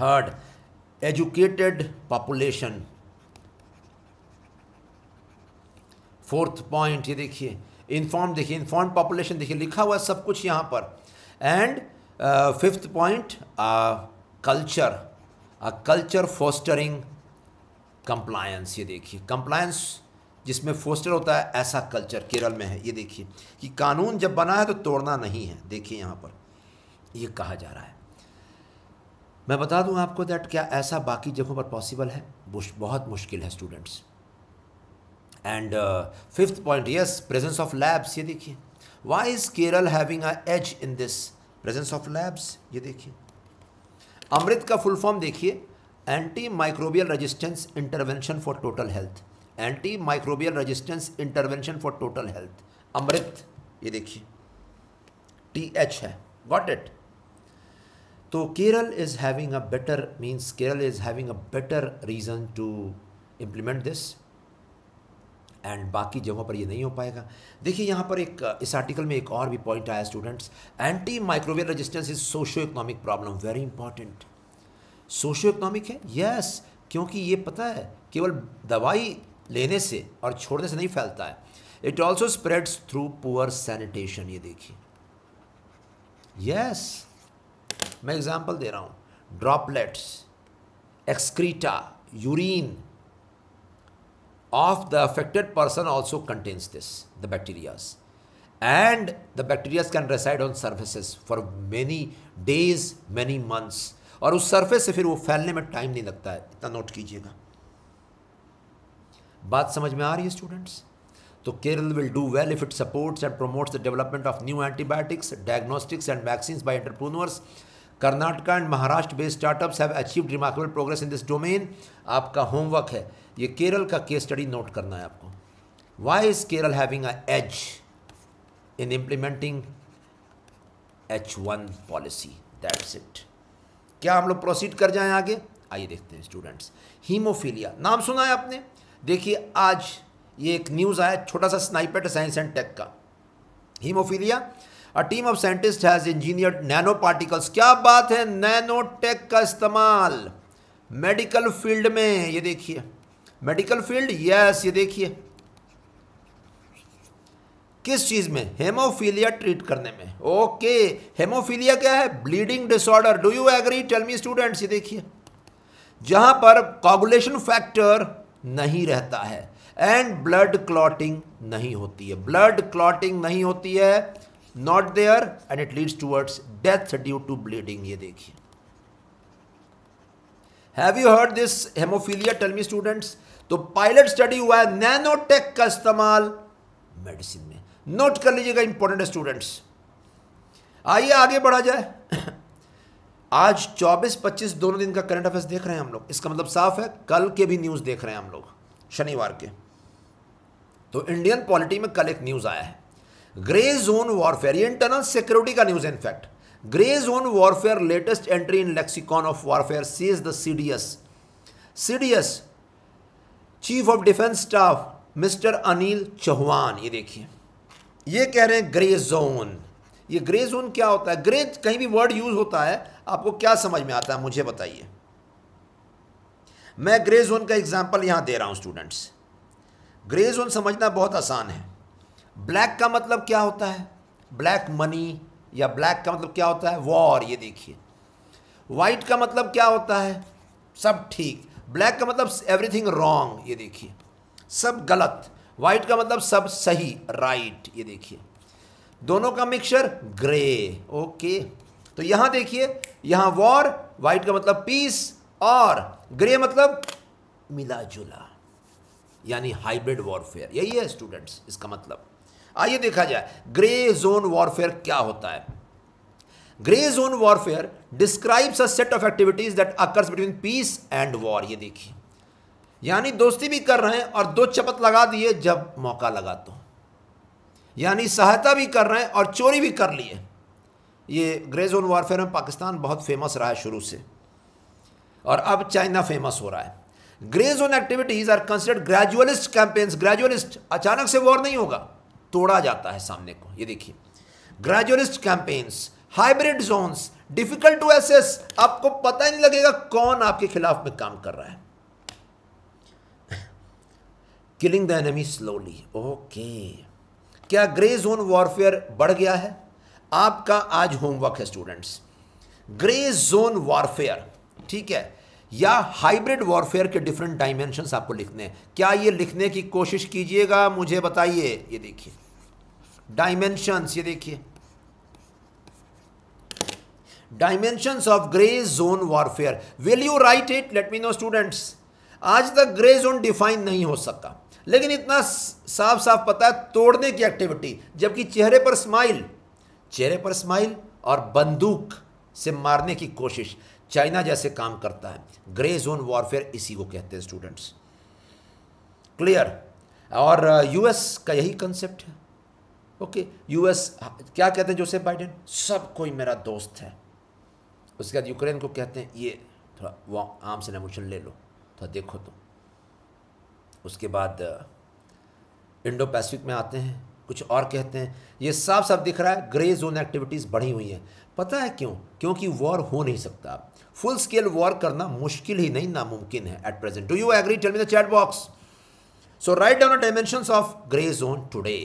Third educated population fourth point ये देखिए इन्फॉर्म देखिए इन्फॉर्म पॉपुलेशन देखिए, लिखा हुआ सब कुछ यहाँ पर. And fifth point culture a culture fostering compliance ये देखिए. कंप्लायंस जिसमें फोस्टर होता है, ऐसा कल्चर केरल में है. ये देखिए कि कानून जब बना है तो तोड़ना नहीं है. देखिए यहाँ पर, ये कहा जा रहा है. मैं बता दूँ आपको दैट क्या ऐसा बाकी जगहों पर पॉसिबल है? बहुत मुश्किल है students and fifth point yes presence of labs ये देखिए. Why is Kerala having a edge in this presence of labs ये देखिए. अमृत का फुल फॉर्म देखिए. Anti microbial resistance intervention for total health anti microbial resistance intervention for total health AMRIT, ये देखिए. T H है. Got it तो Kerala is having a better means Kerala is having a better reason to implement this and बाकी जगहों पर ये नहीं हो पाएगा। देखिए यहाँ पर एक इस आर्टिकल में एक और भी पॉइंट आया students anti microwave resistance is socio economic problem very important socio economic है? यस yes, क्योंकि ये पता है केवल दवाई लेने से और छोड़ने से नहीं फैलता है। It also spreads through poor sanitation ये देखिए। यस मैं एग्ज़ाम्पल दे रहा हूँ। Droplets excreta urine of the affected person also contains this the bacterias. And the bacteria can reside on surfaces for many days, many months. और उस surface से फिर वो फैलने में टाइम नहीं लगता है। इतना नोट कीजिएगा। बात समझ में आ रही है स्टूडेंट्स तो Kerala will do well if it supports and promotes the development of new antibiotics diagnostics and vaccine by entrepreneurs Karnataka and Maharashtra based startups have achieved remarkable progress in this domain आपका homework है। ये केरल का case study note करना है आपको। Why is Kerala having a edge in implementing H one policy that's it क्या हम लोग प्रोसीड कर जाएँ आगे? आइए देखते हैं स्टूडेंट्स हीमोफीलिया नाम सुना है आपने? देखिए, आज ये एक न्यूज़ आया, छोटा सा स्नाइपेट साइंस एंड टेक का। Hemophilia a team of scientist has engineered nano particles क्या बात है? नैनो टेक का इस्तेमाल। मेडिकल फ़ील्ड में, ये देखिए। मेडिकल फ़ील्ड यस ये देखिए। किस चीज़ में? हेमोफीलिया ट्रीट करने में। ओके हेमोफीलिया क्या है? Bleeding disorder do you agree tell me students ये देखिए। जहाँ पर कॉगुलेशन फैक्टर नहीं रहता है एंड ब्लड क्लॉटिंग नहीं होती है। ब्लड क्लॉटिंग नहीं होती है not there and it leads towards death due to bleeding ये देखिए। Have you heard this hemophilia tell me students तो पायलट स्टडी हुआ है नैनोटेक का इस्तेमाल मेडिसिन में। नोट कर लीजिएगा इंपॉर्टेंट स्टूडेंट्स आइए आगे बढ़ा जाए। (coughs) आज 24-25 दोनों दिन का करंट अफेयर्स देख रहे हैं हम लोग। इसका मतलब साफ़ है, कल के भी न्यूज़ देख रहे हैं हम लोग, शनिवार के। तो इंडियन पॉलिटी में कल एक न्यूज़ आया है। ग्रे जोन वॉरफेयर ये इंटरनल सिक्योरिटी का news in fact grey zone warfare latest entry in lexicon of warfare says the CDS CDS chief of defence staff mister Anil Chauhan ये देखिए। ये कह रहे हैं ग्रे जोन ये ग्रे जोन क्या होता है? ग्रे कहीं भी वर्ड यूज़ होता है, आपको क्या समझ में आता है, मुझे बताइए। मैं ग्रे जोन का एग्ज़ाम्पल यहाँ दे रहा हूँ स्टूडेंट्स ग्रे जोन समझना बहुत आसान है। ब्लैक का मतलब क्या होता है? ब्लैक मनी या ब्लैक का मतलब क्या होता है? वॉर ये देखिए। वाइट का मतलब क्या होता है? सब ठीक। ब्लैक का मतलब एवरीथिंग रॉन्ग ये देखिए। सब गलत। वाइट का मतलब सब सही राइट ये देखिए। दोनों का मिक्सचर ग्रे ओके तो यहाँ देखिए, यहाँ वॉर वाइट का मतलब पीस और ग्रे मतलब मिला जुला यानी हाइब्रिड वॉरफेयर यही है स्टूडेंट्स इसका मतलब। आइए देखा जाए, ग्रे जोन वॉरफेयर क्या होता है? Grey zone warfare describes a set of activities that occurs between peace and war ये देखिए। यानी दोस्ती भी कर रहे हैं और दो चपत लगा दिए जब मौका लगा तो। यानी सहायता भी कर रहे हैं और चोरी भी कर लिए। ये ग्रे जोन वॉरफेयर में पाकिस्तान बहुत फ़ेमस रहा है शुरू से। और अब चाइना फ़ेमस हो रहा है। Grey zone activities are considered gradualist campaigns gradualist अचानक से वॉर नहीं होगा। तोड़ा जाता है सामने को। ये देखिए gradualist campaigns hybrid zones difficult to assess आपको पता ही नहीं लगेगा कौन आपके खिलाफ में काम कर रहा है। Killing the enemy slowly okay क्या ग्रे जोन वॉरफेयर बढ़ गया है? आपका आज होमवर्क है स्टूडेंट्स ग्रे जोन वॉरफेयर ठीक है? या हाइब्रिड वॉरफेयर के डिफरेंट डायमेंशन आपको लिखने हैं। क्या ये लिखने की कोशिश कीजिएगा, मुझे बताइए। ये देखिए। डायमेंशंस ये देखिए। Dimensions of grey zone warfare will you write it let me know students आज तक ग्रे जोन डिफाइन नहीं हो सका लेकिन इतना साफ़ साफ़ पता है, तोड़ने की एक्टिविटी जबकि चेहरे पर स्माइल चेहरे पर स्माइल और बंदूक से मारने की कोशिश। चाइना जैसे काम करता है। ग्रे जोन वॉरफेयर इसी को कहते हैं स्टूडेंट्स क्लियर और यूएस uh, का यही कंसेप्ट है। ओके यूएस क्या कहते हैं जोसेफ बाइडेन सब कोई मेरा दोस्त है। उसके बाद यूक्रेन को कहते हैं ये थोड़ा वो आम से नमोशन ले लो। थोड़ा देखो तो उसके बाद इंडो uh, पैसिफिक में आते हैं। कुछ और कहते हैं। ये साफ़ साफ़ दिख रहा है ग्रे जोन एक्टिविटीज़ बढ़ी हुई हैं। पता है क्यों? क्योंकि वॉर हो नहीं सकता। फुल स्केल वॉर करना मुश्किल ही नहीं, नामुमकिन है at present do you agree tell me the chat box so write down the dimensions of grey zone today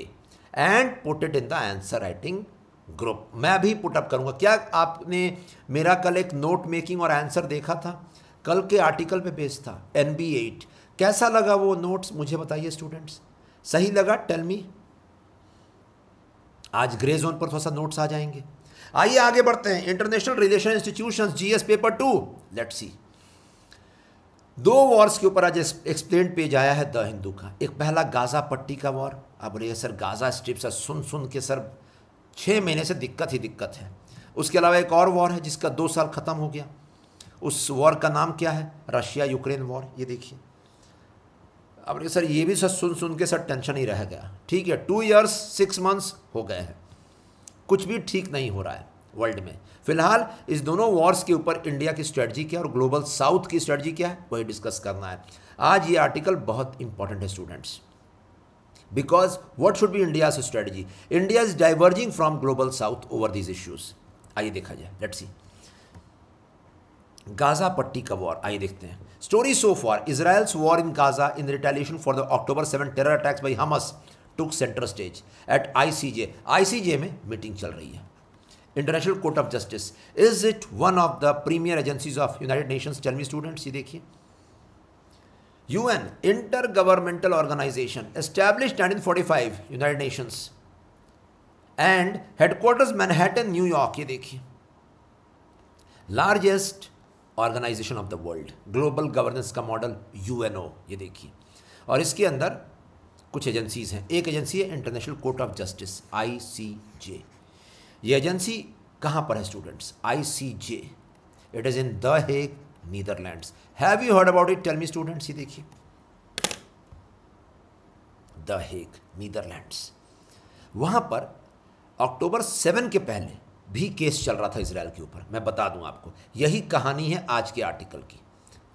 and put it in the answer writing group मैं भी पुट अप करूँगा। क्या आपने मेरा कल एक नोट मेकिंग और answer देखा था? कल के आर्टिकल पे बेस था एन बी एट कैसा लगा वो नोट्स मुझे बताइए स्टूडेंट्स सही लगा? टेल मी आज ग्रे जोन पर थोड़ा सा नोट्स आ जाएँगे। आइए आगे बढ़ते हैं। International relation institution GS paper two let see दो वॉर्स के ऊपर आज एक्सप्लेन पेज आया है द हिंदू का। एक पहला गाजा पट्टी का वॉर अब बोलिए सर गाजा स्ट्रिप सर सुन सुन के सर छः महीने से दिक्कत ही दिक्कत है। उसके अलावा एक और वॉर है जिसका दो साल ख़त्म हो गया। उस वॉर का नाम क्या है? रशिया यूक्रेन वॉर ये देखिए। अब सर ये भी सर सुन सुन के सर टेंशन ही रह गया। ठीक है टू ईयर्स सिक्स मंथ्स हो गए हैं। कुछ भी ठीक नहीं हो रहा है वर्ल्ड में। फ़िलहाल, इस दोनों वॉर्स के ऊपर इंडिया की स्ट्रेटजी क्या और ग्लोबल साउथ की स्ट्रेटजी क्या है, वही डिस्कस करना है। आज ये आर्टिकल बहुत इंपॉर्टेंट है students because what should be India strategy India is diverging from global south over these issues आइए देखा जाए लेट्स सी गाजा पट्टी का वॉर आइए देखते हैं। Story so for Israel's war in Gaza in retaliation for the October seven terror attacks by Hamas took centre stage at ICJ ICJ में meeting चल रही है। International Court of Justice is it one of the premier agencies of United Nations tell students ये देखिए। UN inter governmental organisation establish nineteen forty five United Nations and headquarters Manhattan New York ये देखिए। Largest organisation of the world global governance का model UNO ये देखिए। और इसके अंदर कुछ एजेंसीज हैं। एक एजेंसी है International Court of Justice I C J ये एजेंसी कहाँ पर है students I C J it is in the Hague Netherlands have you heard about it tell me students ये देखिए। द हेग नीदरलैंड्स वहाँ पर अक्टूबर सेवन के पहले भी केस चल रहा था इसराइल के ऊपर। मैं बता दूँ आपको। यही कहानी है आज के आर्टिकल की।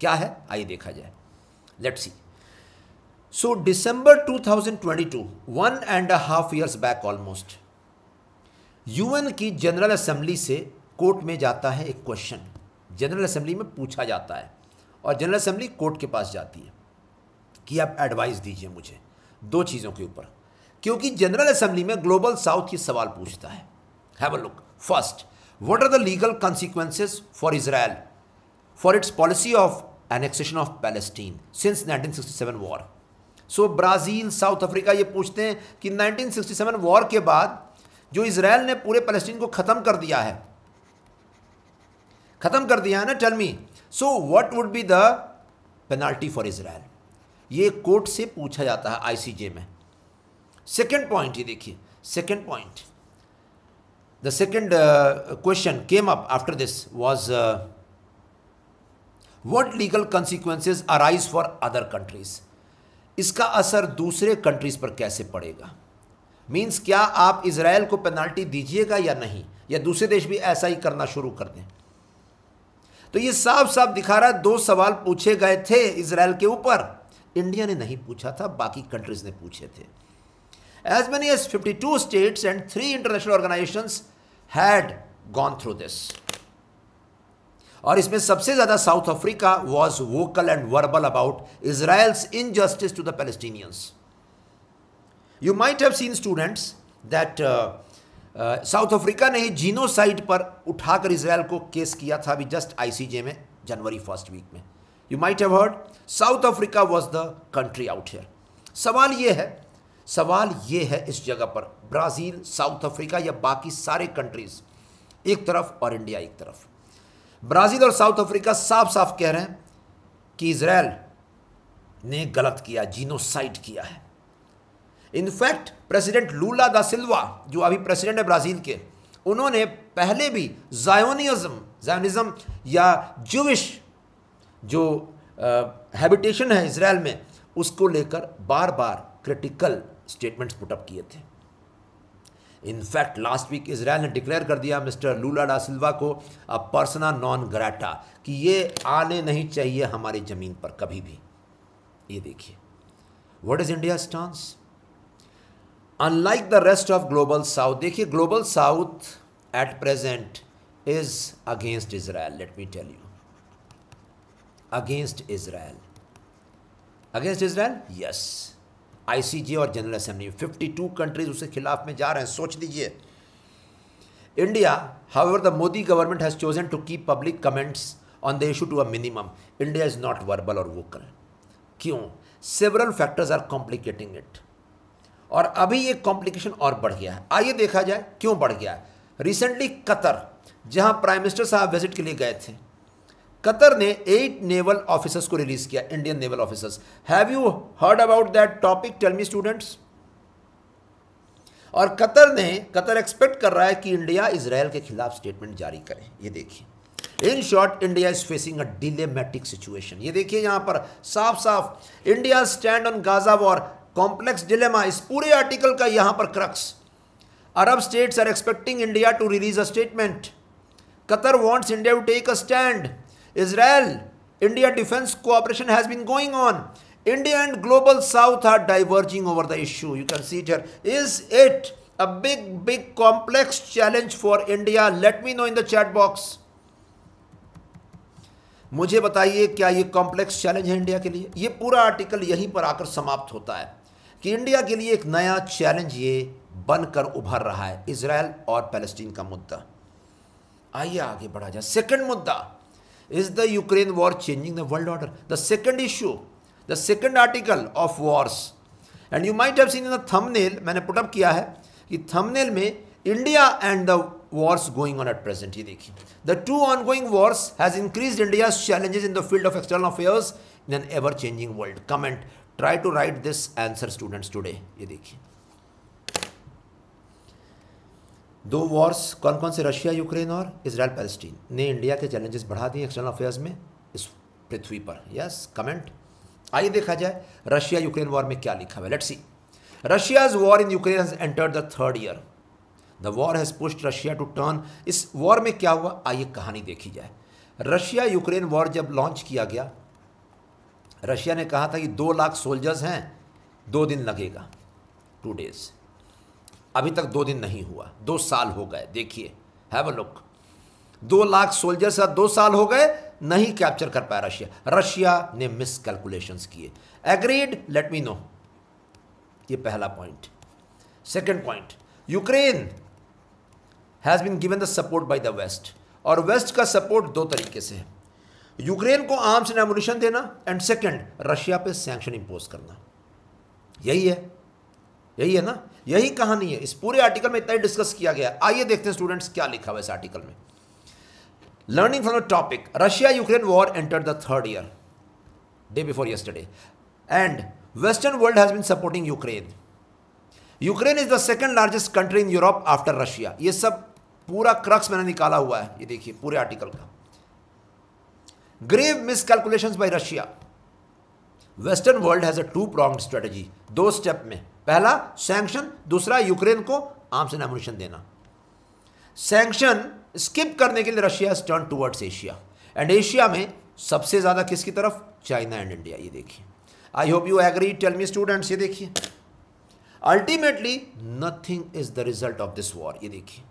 क्या है? आइए देखा जाए। Let's see so December 2022 one and half years back almost UN की जनरल असेंबली से कोर्ट में जाता है एक क्वेश्चन जनरल असेंबली में पूछा जाता है और जनरल असेंबली कोर्ट के पास जाती है कि आप एडवाइस दीजिए मुझे दो चीज़ों के ऊपर. क्योंकि जनरल असेंबली में ग्लोबल साउथ की सवाल पूछता है. Have a look first what are the legal consequences for Israel for its policy of annexation of Palestine since 1967 war so Brazil, South Africa ये पूछते हैं कि 1967 वॉर के बाद जो इसराइल ने पूरे पैलेस्टीन को ख़त्म कर दिया है, ख़त्म कर दिया है ना tell me so what would be the penalty for Israel ये कोर्ट से पूछा जाता है आईसीजे में। सेकेंड पॉइंट ये देखिए second point the second question came up after this was what legal consequences arise for other countries इसका असर दूसरे कंट्रीज़ पर कैसे पड़ेगा? मीन्स क्या आप इसराइल को पेनाल्टी दीजिएगा या नहीं? या दूसरे देश भी ऐसा ही करना शुरू कर दें? तो ये साफ़ साफ़ दिखा रहा है, दो सवाल पूछे गए थे इसराइल के ऊपर। इंडिया ने नहीं पूछा था, बाकी कंट्रीज़ ने पूछे थे। As many as 52 states and three international organizations had gone through this. और इसमें सबसे ज़्यादा South Africa was vocal and verbal about Israel's injustice to the Palestinians you might have seen students that South Africa ने ही genocide पर उठाकर Israel को case किया था अभी जस्ट आईसीजे में जनवरी फ़र्स्ट वीक में. You might have heard South Africa was the country out here सवाल यह है, सवाल ये है इस जगह पर, ब्राज़ील, साउथ अफ्रीका या बाकी सारे कंट्रीज़ एक तरफ़ और इंडिया एक तरफ़। ब्राज़ील और साउथ अफ्रीका साफ़ साफ़ कह रहे हैं कि इसराइल ने गलत किया जीनोसाइड किया है। In fact president Lula da Silva जो अभी प्रेसिडेंट है ब्राज़ील के, उन्होंने पहले भी जायोनिज्म जायोनिज्म या जुविश जो हैबिटेशन है इसराइल में, उसको लेकर बार बार क्रिटिकल स्टेटमेंट्स पुटअप किए थे। In fact last week Israel ने डिक्लेयर कर दिया मिस्टर लूला डा सिल्वा को अ पर्सना नॉन ग्राटा कि ये आने नहीं चाहिए हमारी ज़मीन पर कभी भी। ये देखिए। What is India stance unlike the rest of global south देखिए global south at present is against Israel let me tell you against Israel against Israel yes ICJ और जनरल असेंबली 52 कंट्रीज़ उसके खिलाफ में जा रहे हैं। सोच लीजिए। India however the Modi government has chosen to keep public comments on the issue to a minimum India is not verbal और वोकल क्यों? Several factors are complicating it और अभी ये कॉम्प्लिकेशन और बढ़ गया है। आइए देखा जाए, क्यों बढ़ गया है। रिसेंटली कतर जहाँ प्राइम मिनिस्टर साहब विज़िट के लिए गए थे कतर ने एट नेवल ऑफिसर्स को रिलीज़ किया Indian naval officers have you heard about that topic tell me students और कतर ने, कतर एक्सपेक्ट कर रहा है कि इंडिया इसराइल के खिलाफ स्टेटमेंट जारी करे। ये देखिए। In short India is facing a dilemmatic situation ये देखिए यहाँ पर साफ़ साफ़ India stand on Gaza war complex dilemma इस पूरे आर्टिकल का यहाँ पर crux Arab states are expecting India to release a statement Qatar wants India to take a stand Israel India defense cooperation has been going on. India and global south are diverging over the issue. You can see it here. Is it a big, big complex challenge for India? Let me know in the chat box. मुझे बताइए क्या ये complex challenge है India के लिए ये पूरा article यहीं पर आकर समाप्त होता है कि इंडिया के लिए एक नया चैलेंज ये बनकर उभर रहा है इसराइल और पैलेस्टीन का मुद्दा आइए आगे बढ़ा जाए सेकंड मुद्दा Is the Ukraine war changing the world order? The second issue, the second article of wars. And you might have seen in the thumbnail, मैंने put up किया है कि thumbnail में India and the wars going on at present ये देखिए the two ongoing wars has increased India's challenges in the field of external affairs in an ever changing world comment try to write this answer students today ये देखिए दो wars कौन कौन से Russia, Ukraine और Israel, Palestine? ने India के challenges बढ़ा दिए एक्सटर्नल अफेयर्स में इस पृथ्वी पर। यस कमेंट आइए देखा जाए, रशिया, यूक्रेन वॉर में क्या लिखा हुआ let's see Russia's war in Ukraine has entered the third year the war has pushed Russia to turn इस वॉर में क्या हुआ? आइए कहानी देखी जाए। रशिया, यूक्रेन वॉर जब लॉन्च किया गया, रशिया ने कहा था कि दो लाख सोल्जर्स हैं, दो दिन लगेगा टू डेज़ अभी तक दो दिन नहीं हुआ, दो साल हो गए, देखिए हैव अ लुक दो लाख सोल्जर से दो साल हो गए, नहीं कैप्चर कर पाया रशिया। रशिया ने मिस कैलकुलेशंस किए। एग्रीड लेट मी नो ये पहला point second point Ukraine has been given the support by the west और वेस्ट का सपोर्ट दो तरीके से है। यूक्रेन को आर्म्स एंड एमुनिशन देना एंड सेकंड रशिया पे सैंक्शन इंपोज करना। यही है। यही है ना? यही कहानी है। इस पूरे आर्टिकल में इतना ही डिस्कस किया गया। आइए देखते हैं स्टूडेंट्स क्या लिखा हुआ इस आर्टिकल में। Learning from the topic Russia Ukraine war enter the third year day before yesterday and western world has been supporting Ukraine Ukraine is the second largest country in Europe after Russia ये सब पूरा crux मैंने निकाला हुआ है। ये देखिए, पूरे आर्टिकल का। Grave miscalculations by Russia western world has a two prong strategy दो स्टेप में। पहला सैंक्शन दूसरा यूक्रेन को आर्म्स एंड एमुनिशन देना। सैंक्शन स्किप करने के लिए Russia turn towards Asia and Asia में सबसे ज़्यादा किसकी तरफ़? चाइना एंड इंडिया ये देखिए। I hope you agree tell me students ये देखिए। Ultimately nothing is the result of this war ये देखिए।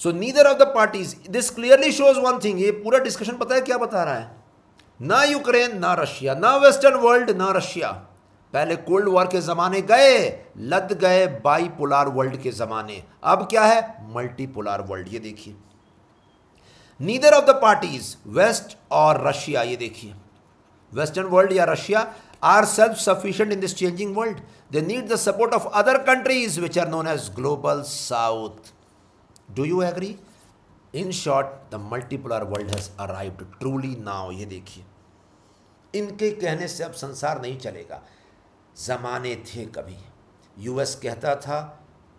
So neither of the parties this clearly shows one thing ये पूरा डिस्कशन पता है क्या बता रहा है? ना यूक्रेन ना रशिया ना वेस्टर्न वर्ल्ड ना रशिया पहले कोल्ड वॉर के ज़माने गए, लद गए बाई पोलार वर्ल्ड के ज़माने। अब क्या है? मल्टीपोलार वर्ल्ड, ये देखिए। Neither of the parties west और रशिया ये देखिए। वेस्टर्न वर्ल्ड या Russia are self sufficient in this changing world they need the support of other countries which are known as global south do you agree in short the multipolar world has arrived truly now ये देखिए। इनके कहने से अब संसार नहीं चलेगा। ज़माने थे कभी। यूएस कहता था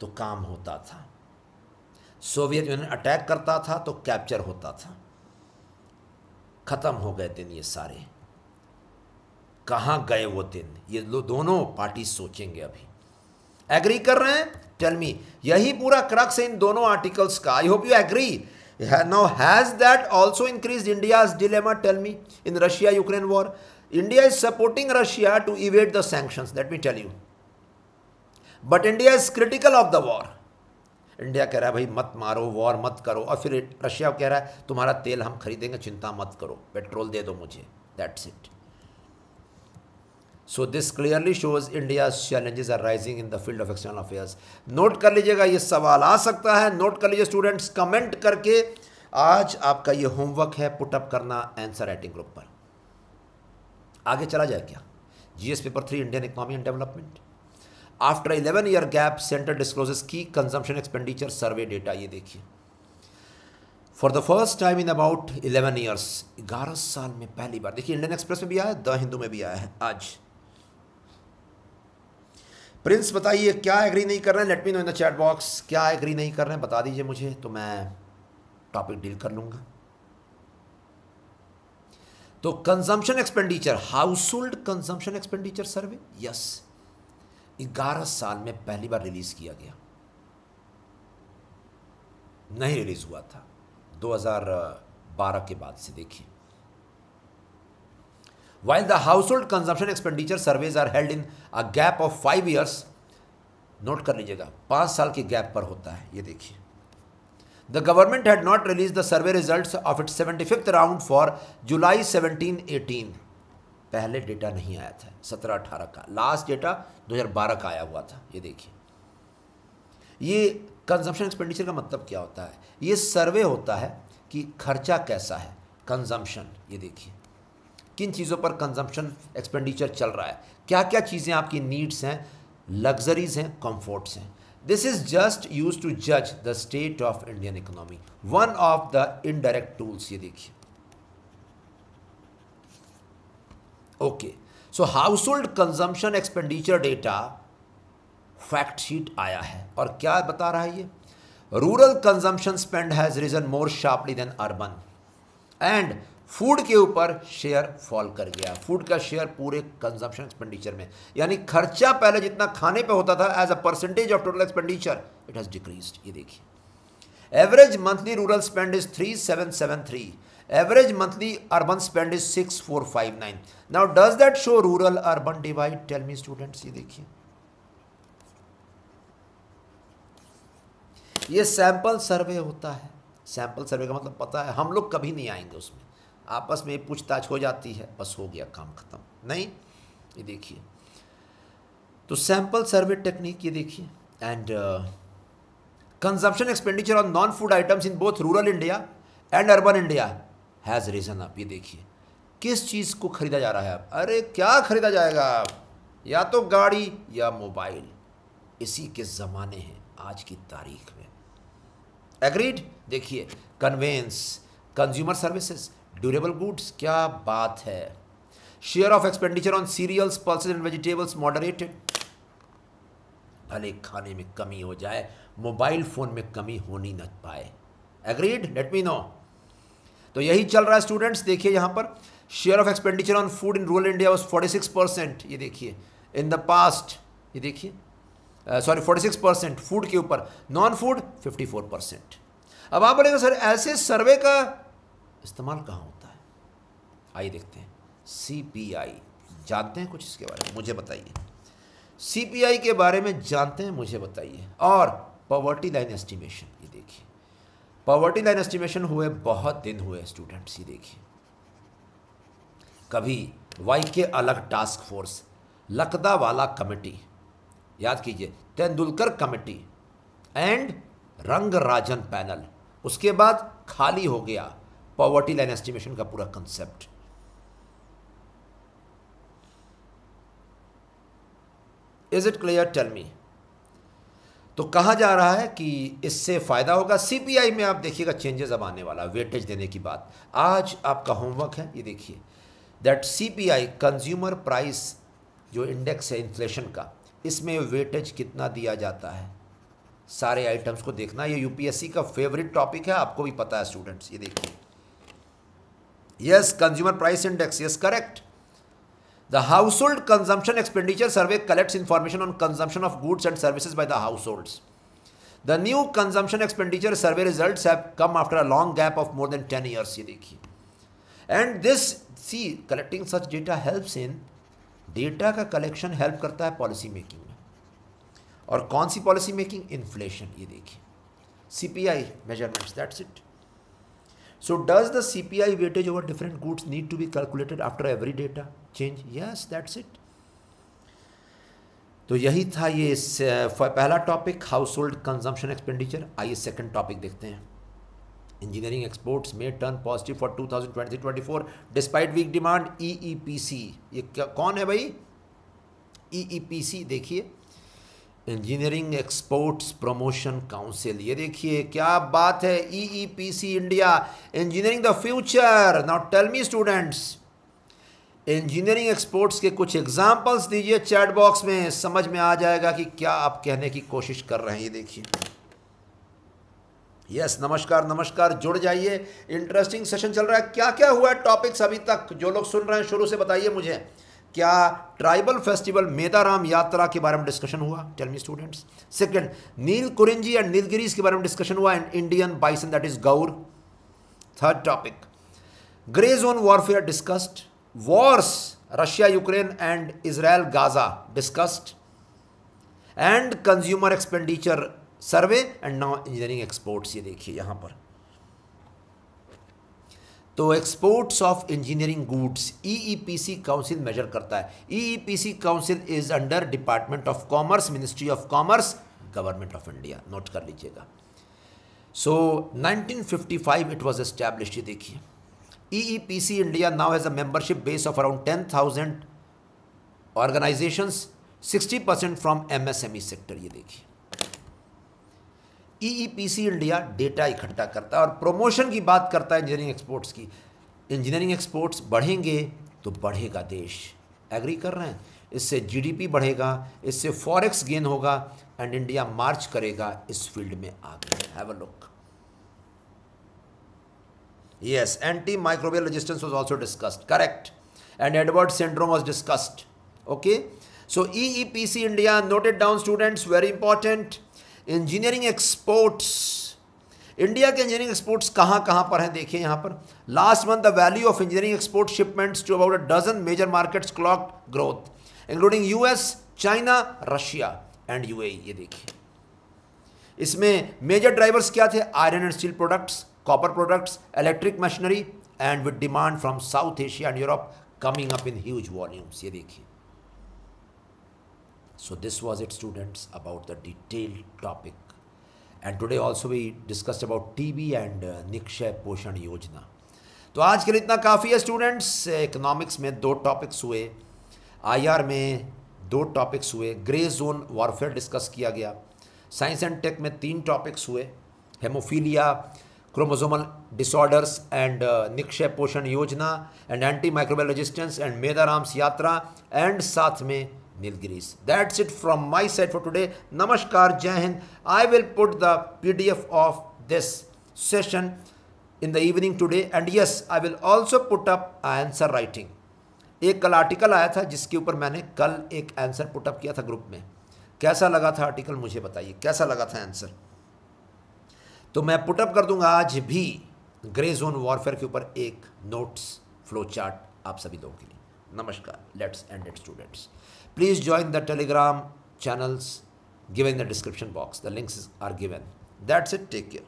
तो काम होता था। सोवियत यूनियन अटैक करता था तो कैप्चर होता था। ख़त्म हो गए दिन ये सारे। कहाँ गए वो दिन? ये दोनों पार्टी सोचेंगे अभी। एग्री कर रहे हैं? टेल मी यही पूरा क्रक्स है इन दोनों आर्टिकल्स का। I hope you agree now, has that also increased india's dilemma? Tell me, in russia ukraine india is supporting russia to evade the sanctions, let me tell you. But india is critical of the war. India कह रहा है, भाई, मत मारो war मत करो। और फिर रशिया कह रहा है, तुम्हारा तेल हम खरीदेंगे, चिंता मत करो पेट्रोल दे दो मुझे that's it so this clearly shows India challenges are rising in the field of external affairs note कर लीजिएगा, ये सवाल आ सकता है। नोट कर लीजिए स्टूडेंट्स कमेंट करके आज आपका ये होमवर्क है पुटअप करना आंसर राइटिंग ग्रुप पर। आगे चला जाए क्या? GS paper three Indian economy and development after eleven year gap centre discloses की कंजम्पशन एक्सपेंडिचर सर्वे डेटा ये देखिए। For the first time in about eleven years ग्यारह साल में पहली बार, देखिए इंडियन एक्सप्रेस में भी आया द हिंदू में भी आया है, आज। प्रिंस बताइए, क्या एग्री नहीं कर रहे हैं? Let me know in the chat box क्या एग्री नहीं कर रहे हैं? बता दीजिए मुझे तो मैं टॉपिक डील कर लूँगा। तो consumption expenditure household consumption expenditure survey yes ग्यारह साल में पहली बार रिलीज़ किया गया। नहीं रिलीज़ हुआ था। 2012 के बाद से देखिए। While the household consumption expenditure surveys are held in a gap of five years, note कर लीजिएगा पाँच साल के गैप पर होता है ये देखिए। Government had not release the survey results of its seventy fifth round for July seventeen eighteen पहले डेटा नहीं आया था, सत्रह अठारह का। लास्ट डेटा 2012 का आया हुआ था, ये देखिए। ये कंजम्पशन एक्सपेंडिचर का मतलब क्या होता है? ये सर्वे होता है कि खर्चा कैसा है कंजम्पशन ये देखिए। किन चीज़ों पर कंजम्पशन एक्सपेंडिचर चल रहा है? क्या क्या चीज़ें आपकी नीड्स हैं? लग्जरीज हैं कंफर्ट्स हैं। This is just use to जज the state of Indian economy one of the indirect tools ये देखिए okay so household consumption expenditure data fact sheet आया है। और क्या बता रहा है ये? Rural consumption spend has risen more sharply than urban and food के ऊपर शेयर फॉल कर गया। फ़ूड का शेयर पूरे कंजम्पशन एक्सपेंडिचर में। यानी खर्चा पहले जितना खाने पे होता था as a percentage of total expenditure it has decrease ये देखिए। Average monthly rural spend is three seven seven three average monthly urban spend is six four five nine now does that show rural urban divide tell me students ये देखिए। ये sample survey होता है। Sample survey का मतलब पता है, हम लोग कभी नहीं आएँगे उसमें। आपस में पूछताछ हो जाती है, बस हो गया काम खत्म। नहीं, ये देखिए। तो सैंपल सर्वे टेक्निक ये देखिए। And consumption expenditure on non food items in both rural India and urban India has risen up ये देखिए, किस चीज़ को खरीदा जा रहा है अब अरे, क्या खरीदा जाएगा या तो गाड़ी या मोबाइल। इसी के ज़माने हैं, आज की तारीख में। एग्रीड देखिए conveyance consumer services durable goods क्या बात है? Share of expenditure on cereals pulses and vegetables moderated भले खाने में कमी हो जाए मोबाइल फ़ोन में कमी होनी न पाए। एग्रीड लेट मी नो तो यही चल रहा है स्टूडेंट्स देखिए यहाँ पर। Share of expenditure on food in rural India was forty six percent ये देखिए। इन द पास्ट ये देखिए। Sorry forty six percent food के ऊपर। Non food fifty four percent अब आप बोलेंगे, सर, ऐसे सर्वे का इस्तेमाल कहाँ आइए देखते हैं। सी पी आई जानते हैं कुछ इसके बारे में? मुझे बताइए। सी पी आई के बारे में जानते हैं, मुझे बताइए। और पॉवर्टी लाइन एस्टिमेशन ये देखिए। पॉवर्टी लाइन एस्टिमेशन हुए, बहुत दिन हुए स्टूडेंट्स ये देखिए। कभी वाई के अलग टास्क फोर्स लकदा वाला कमेटी याद कीजिए, तेंदुलकर कमेटी एंड रंग राजन पैनल, उसके बाद खाली हो गया पॉवर्टी लाइन एस्टिमेशन का पूरा concept is it clear tell me तो कहा जा रहा है कि इससे फ़ायदा होगा। सीपीआई में आप देखिएगा चेंजेस अब आने वाला वेटेज देने की बात। आज आपका होमवर्क है, ये देखिए। दैट सीपीआई कंज्यूमर प्राइस जो इंडेक्स है इन्फ्लेशन का, इसमें वेटेज कितना दिया जाता है? सारे आइटम्स को देखना। ये यूपीएससी का फेवरेट टॉपिक है, आपको भी पता है स्टूडेंट्स ये देखिए। Yes consumer price index yes correct hold consumption expenditure survey collects information on consumption of goods and services by the households the new consumption expenditure survey result have come after a long gap of more than ten years ये देखिए and this see collecting such data helps in data का collection help करता है policy making में और कौन सी policy making inflation ये देखिए C P I measurements that's it so does the C P I weightage over different goods need to be calculated after every data change yes that's it तो यही था ये पहला topic household consumption expenditure आइए second topic देखते हैं. Engineering exports में turn positive for 2023-24 despite weak demand EEPC ये क्या, कौन है भाई? ईईपीसी e देखिए. इंजीनियरिंग एक्सपोर्ट्स प्रमोशन काउंसिल ये देखिए, क्या बात है? EEPC India engineering the future now tell me students engineering exports के कुछ एग्जाम्पल्स दीजिए चैट बॉक्स में, समझ में आ जाएगा कि क्या आप कहने की कोशिश कर रहे हैं, ये देखिए। यस नमस्कार नमस्कार, जुड़ जाइए। इंटरेस्टिंग सेशन चल रहा है। क्या क्या हुआ टॉपिक्स अभी तक? जो लोग सुन रहे हैं, शुरू से बताइए मुझे। क्या ट्राइबल फेस्टिवल मेदाराम यात्रा के बारे में डिस्कशन हुआ? Tell me students second Neelakurinji and Nilgiris के बारे में डिस्कशन हुआ and Indian bison that is gaur third topic grey zone warfare discussed wars Russia Ukraine and Israel Gaza discussed and consumer expenditure survey and now engineering exports ये देखिए यहाँ पर। तो exports of engineering goods EEPC council measure करता है। EEPC council is under department of commerce ministry of commerce government of India note कर लीजिएगा। So 1955 it was established देखिए। EEPC India now has a membership base of around 10,000 organisations 60 percent from MSME sector ये देखिए। EEPC India data इकट्ठा करता है और promotion की बात करता है इंजीनियरिंग एक्सपोर्ट्स की। इंजीनियरिंग एक्सपोर्ट्स बढ़ेंगे तो बढ़ेगा देश। एग्री कर रहे हैं? इससे जीडीपी बढ़ेगा इससे फॉरेक्स गेन होगा एंड इंडिया मार्च करेगा इस फ़ील्ड में आगे। Have a look yes antimicrobial resistance was also discussed correct and edwards syndrome was discussed okay so eepc india noted down students very important engineering exports India के engineering exports कहाँ कहाँ पर हैं देखिए यहाँ पर last month the value of engineering export shipments to about a dozen major markets clock growth including US China Russia and UAE ये देखिए इसमें मेजर ड्राइवर्स क्या थे iron and steel products copper products electric machinery and with demand from South Asia and Europe coming up in huge volumes ये देखिए। So this was it students about the detailed topic. And today also we discussed about TB and uh, Nikshay Poshan योजना तो आज के लिए इतना काफ़ी है स्टूडेंट्स इकोनॉमिक्स में दो टॉपिक्स हुए। आईआर में दो टॉपिक्स हुए। ग्रे जोन वॉरफेयर डिस्कस किया गया। साइंस एंड टेक में तीन टॉपिक्स हुए। Haemophilia chromosomal disorders and Nikshay Poshan Yojana and anti microbial resistance and Medaram's Yatra and साथ में Nilgiris that's it from my side for today नमस्कार जय Hind I will put the P D F of this session in the evening today and yes I will also put up answer writing एक कल article आया था जिसके ऊपर मैंने कल एक आंसर पुटअप किया था ग्रुप में. कैसा लगा था आर्टिकल मुझे बताइए. कैसा लगा था आंसर तो मैं पुटअप कर दूँगा आज भी ग्रे जोन वॉरफेयर के ऊपर एक नोट्स फ्लो चार्ट आप सभी लोगों के लिए। नमस्कार let's end it students please join the Telegram channels given the description box the links are given that's it take care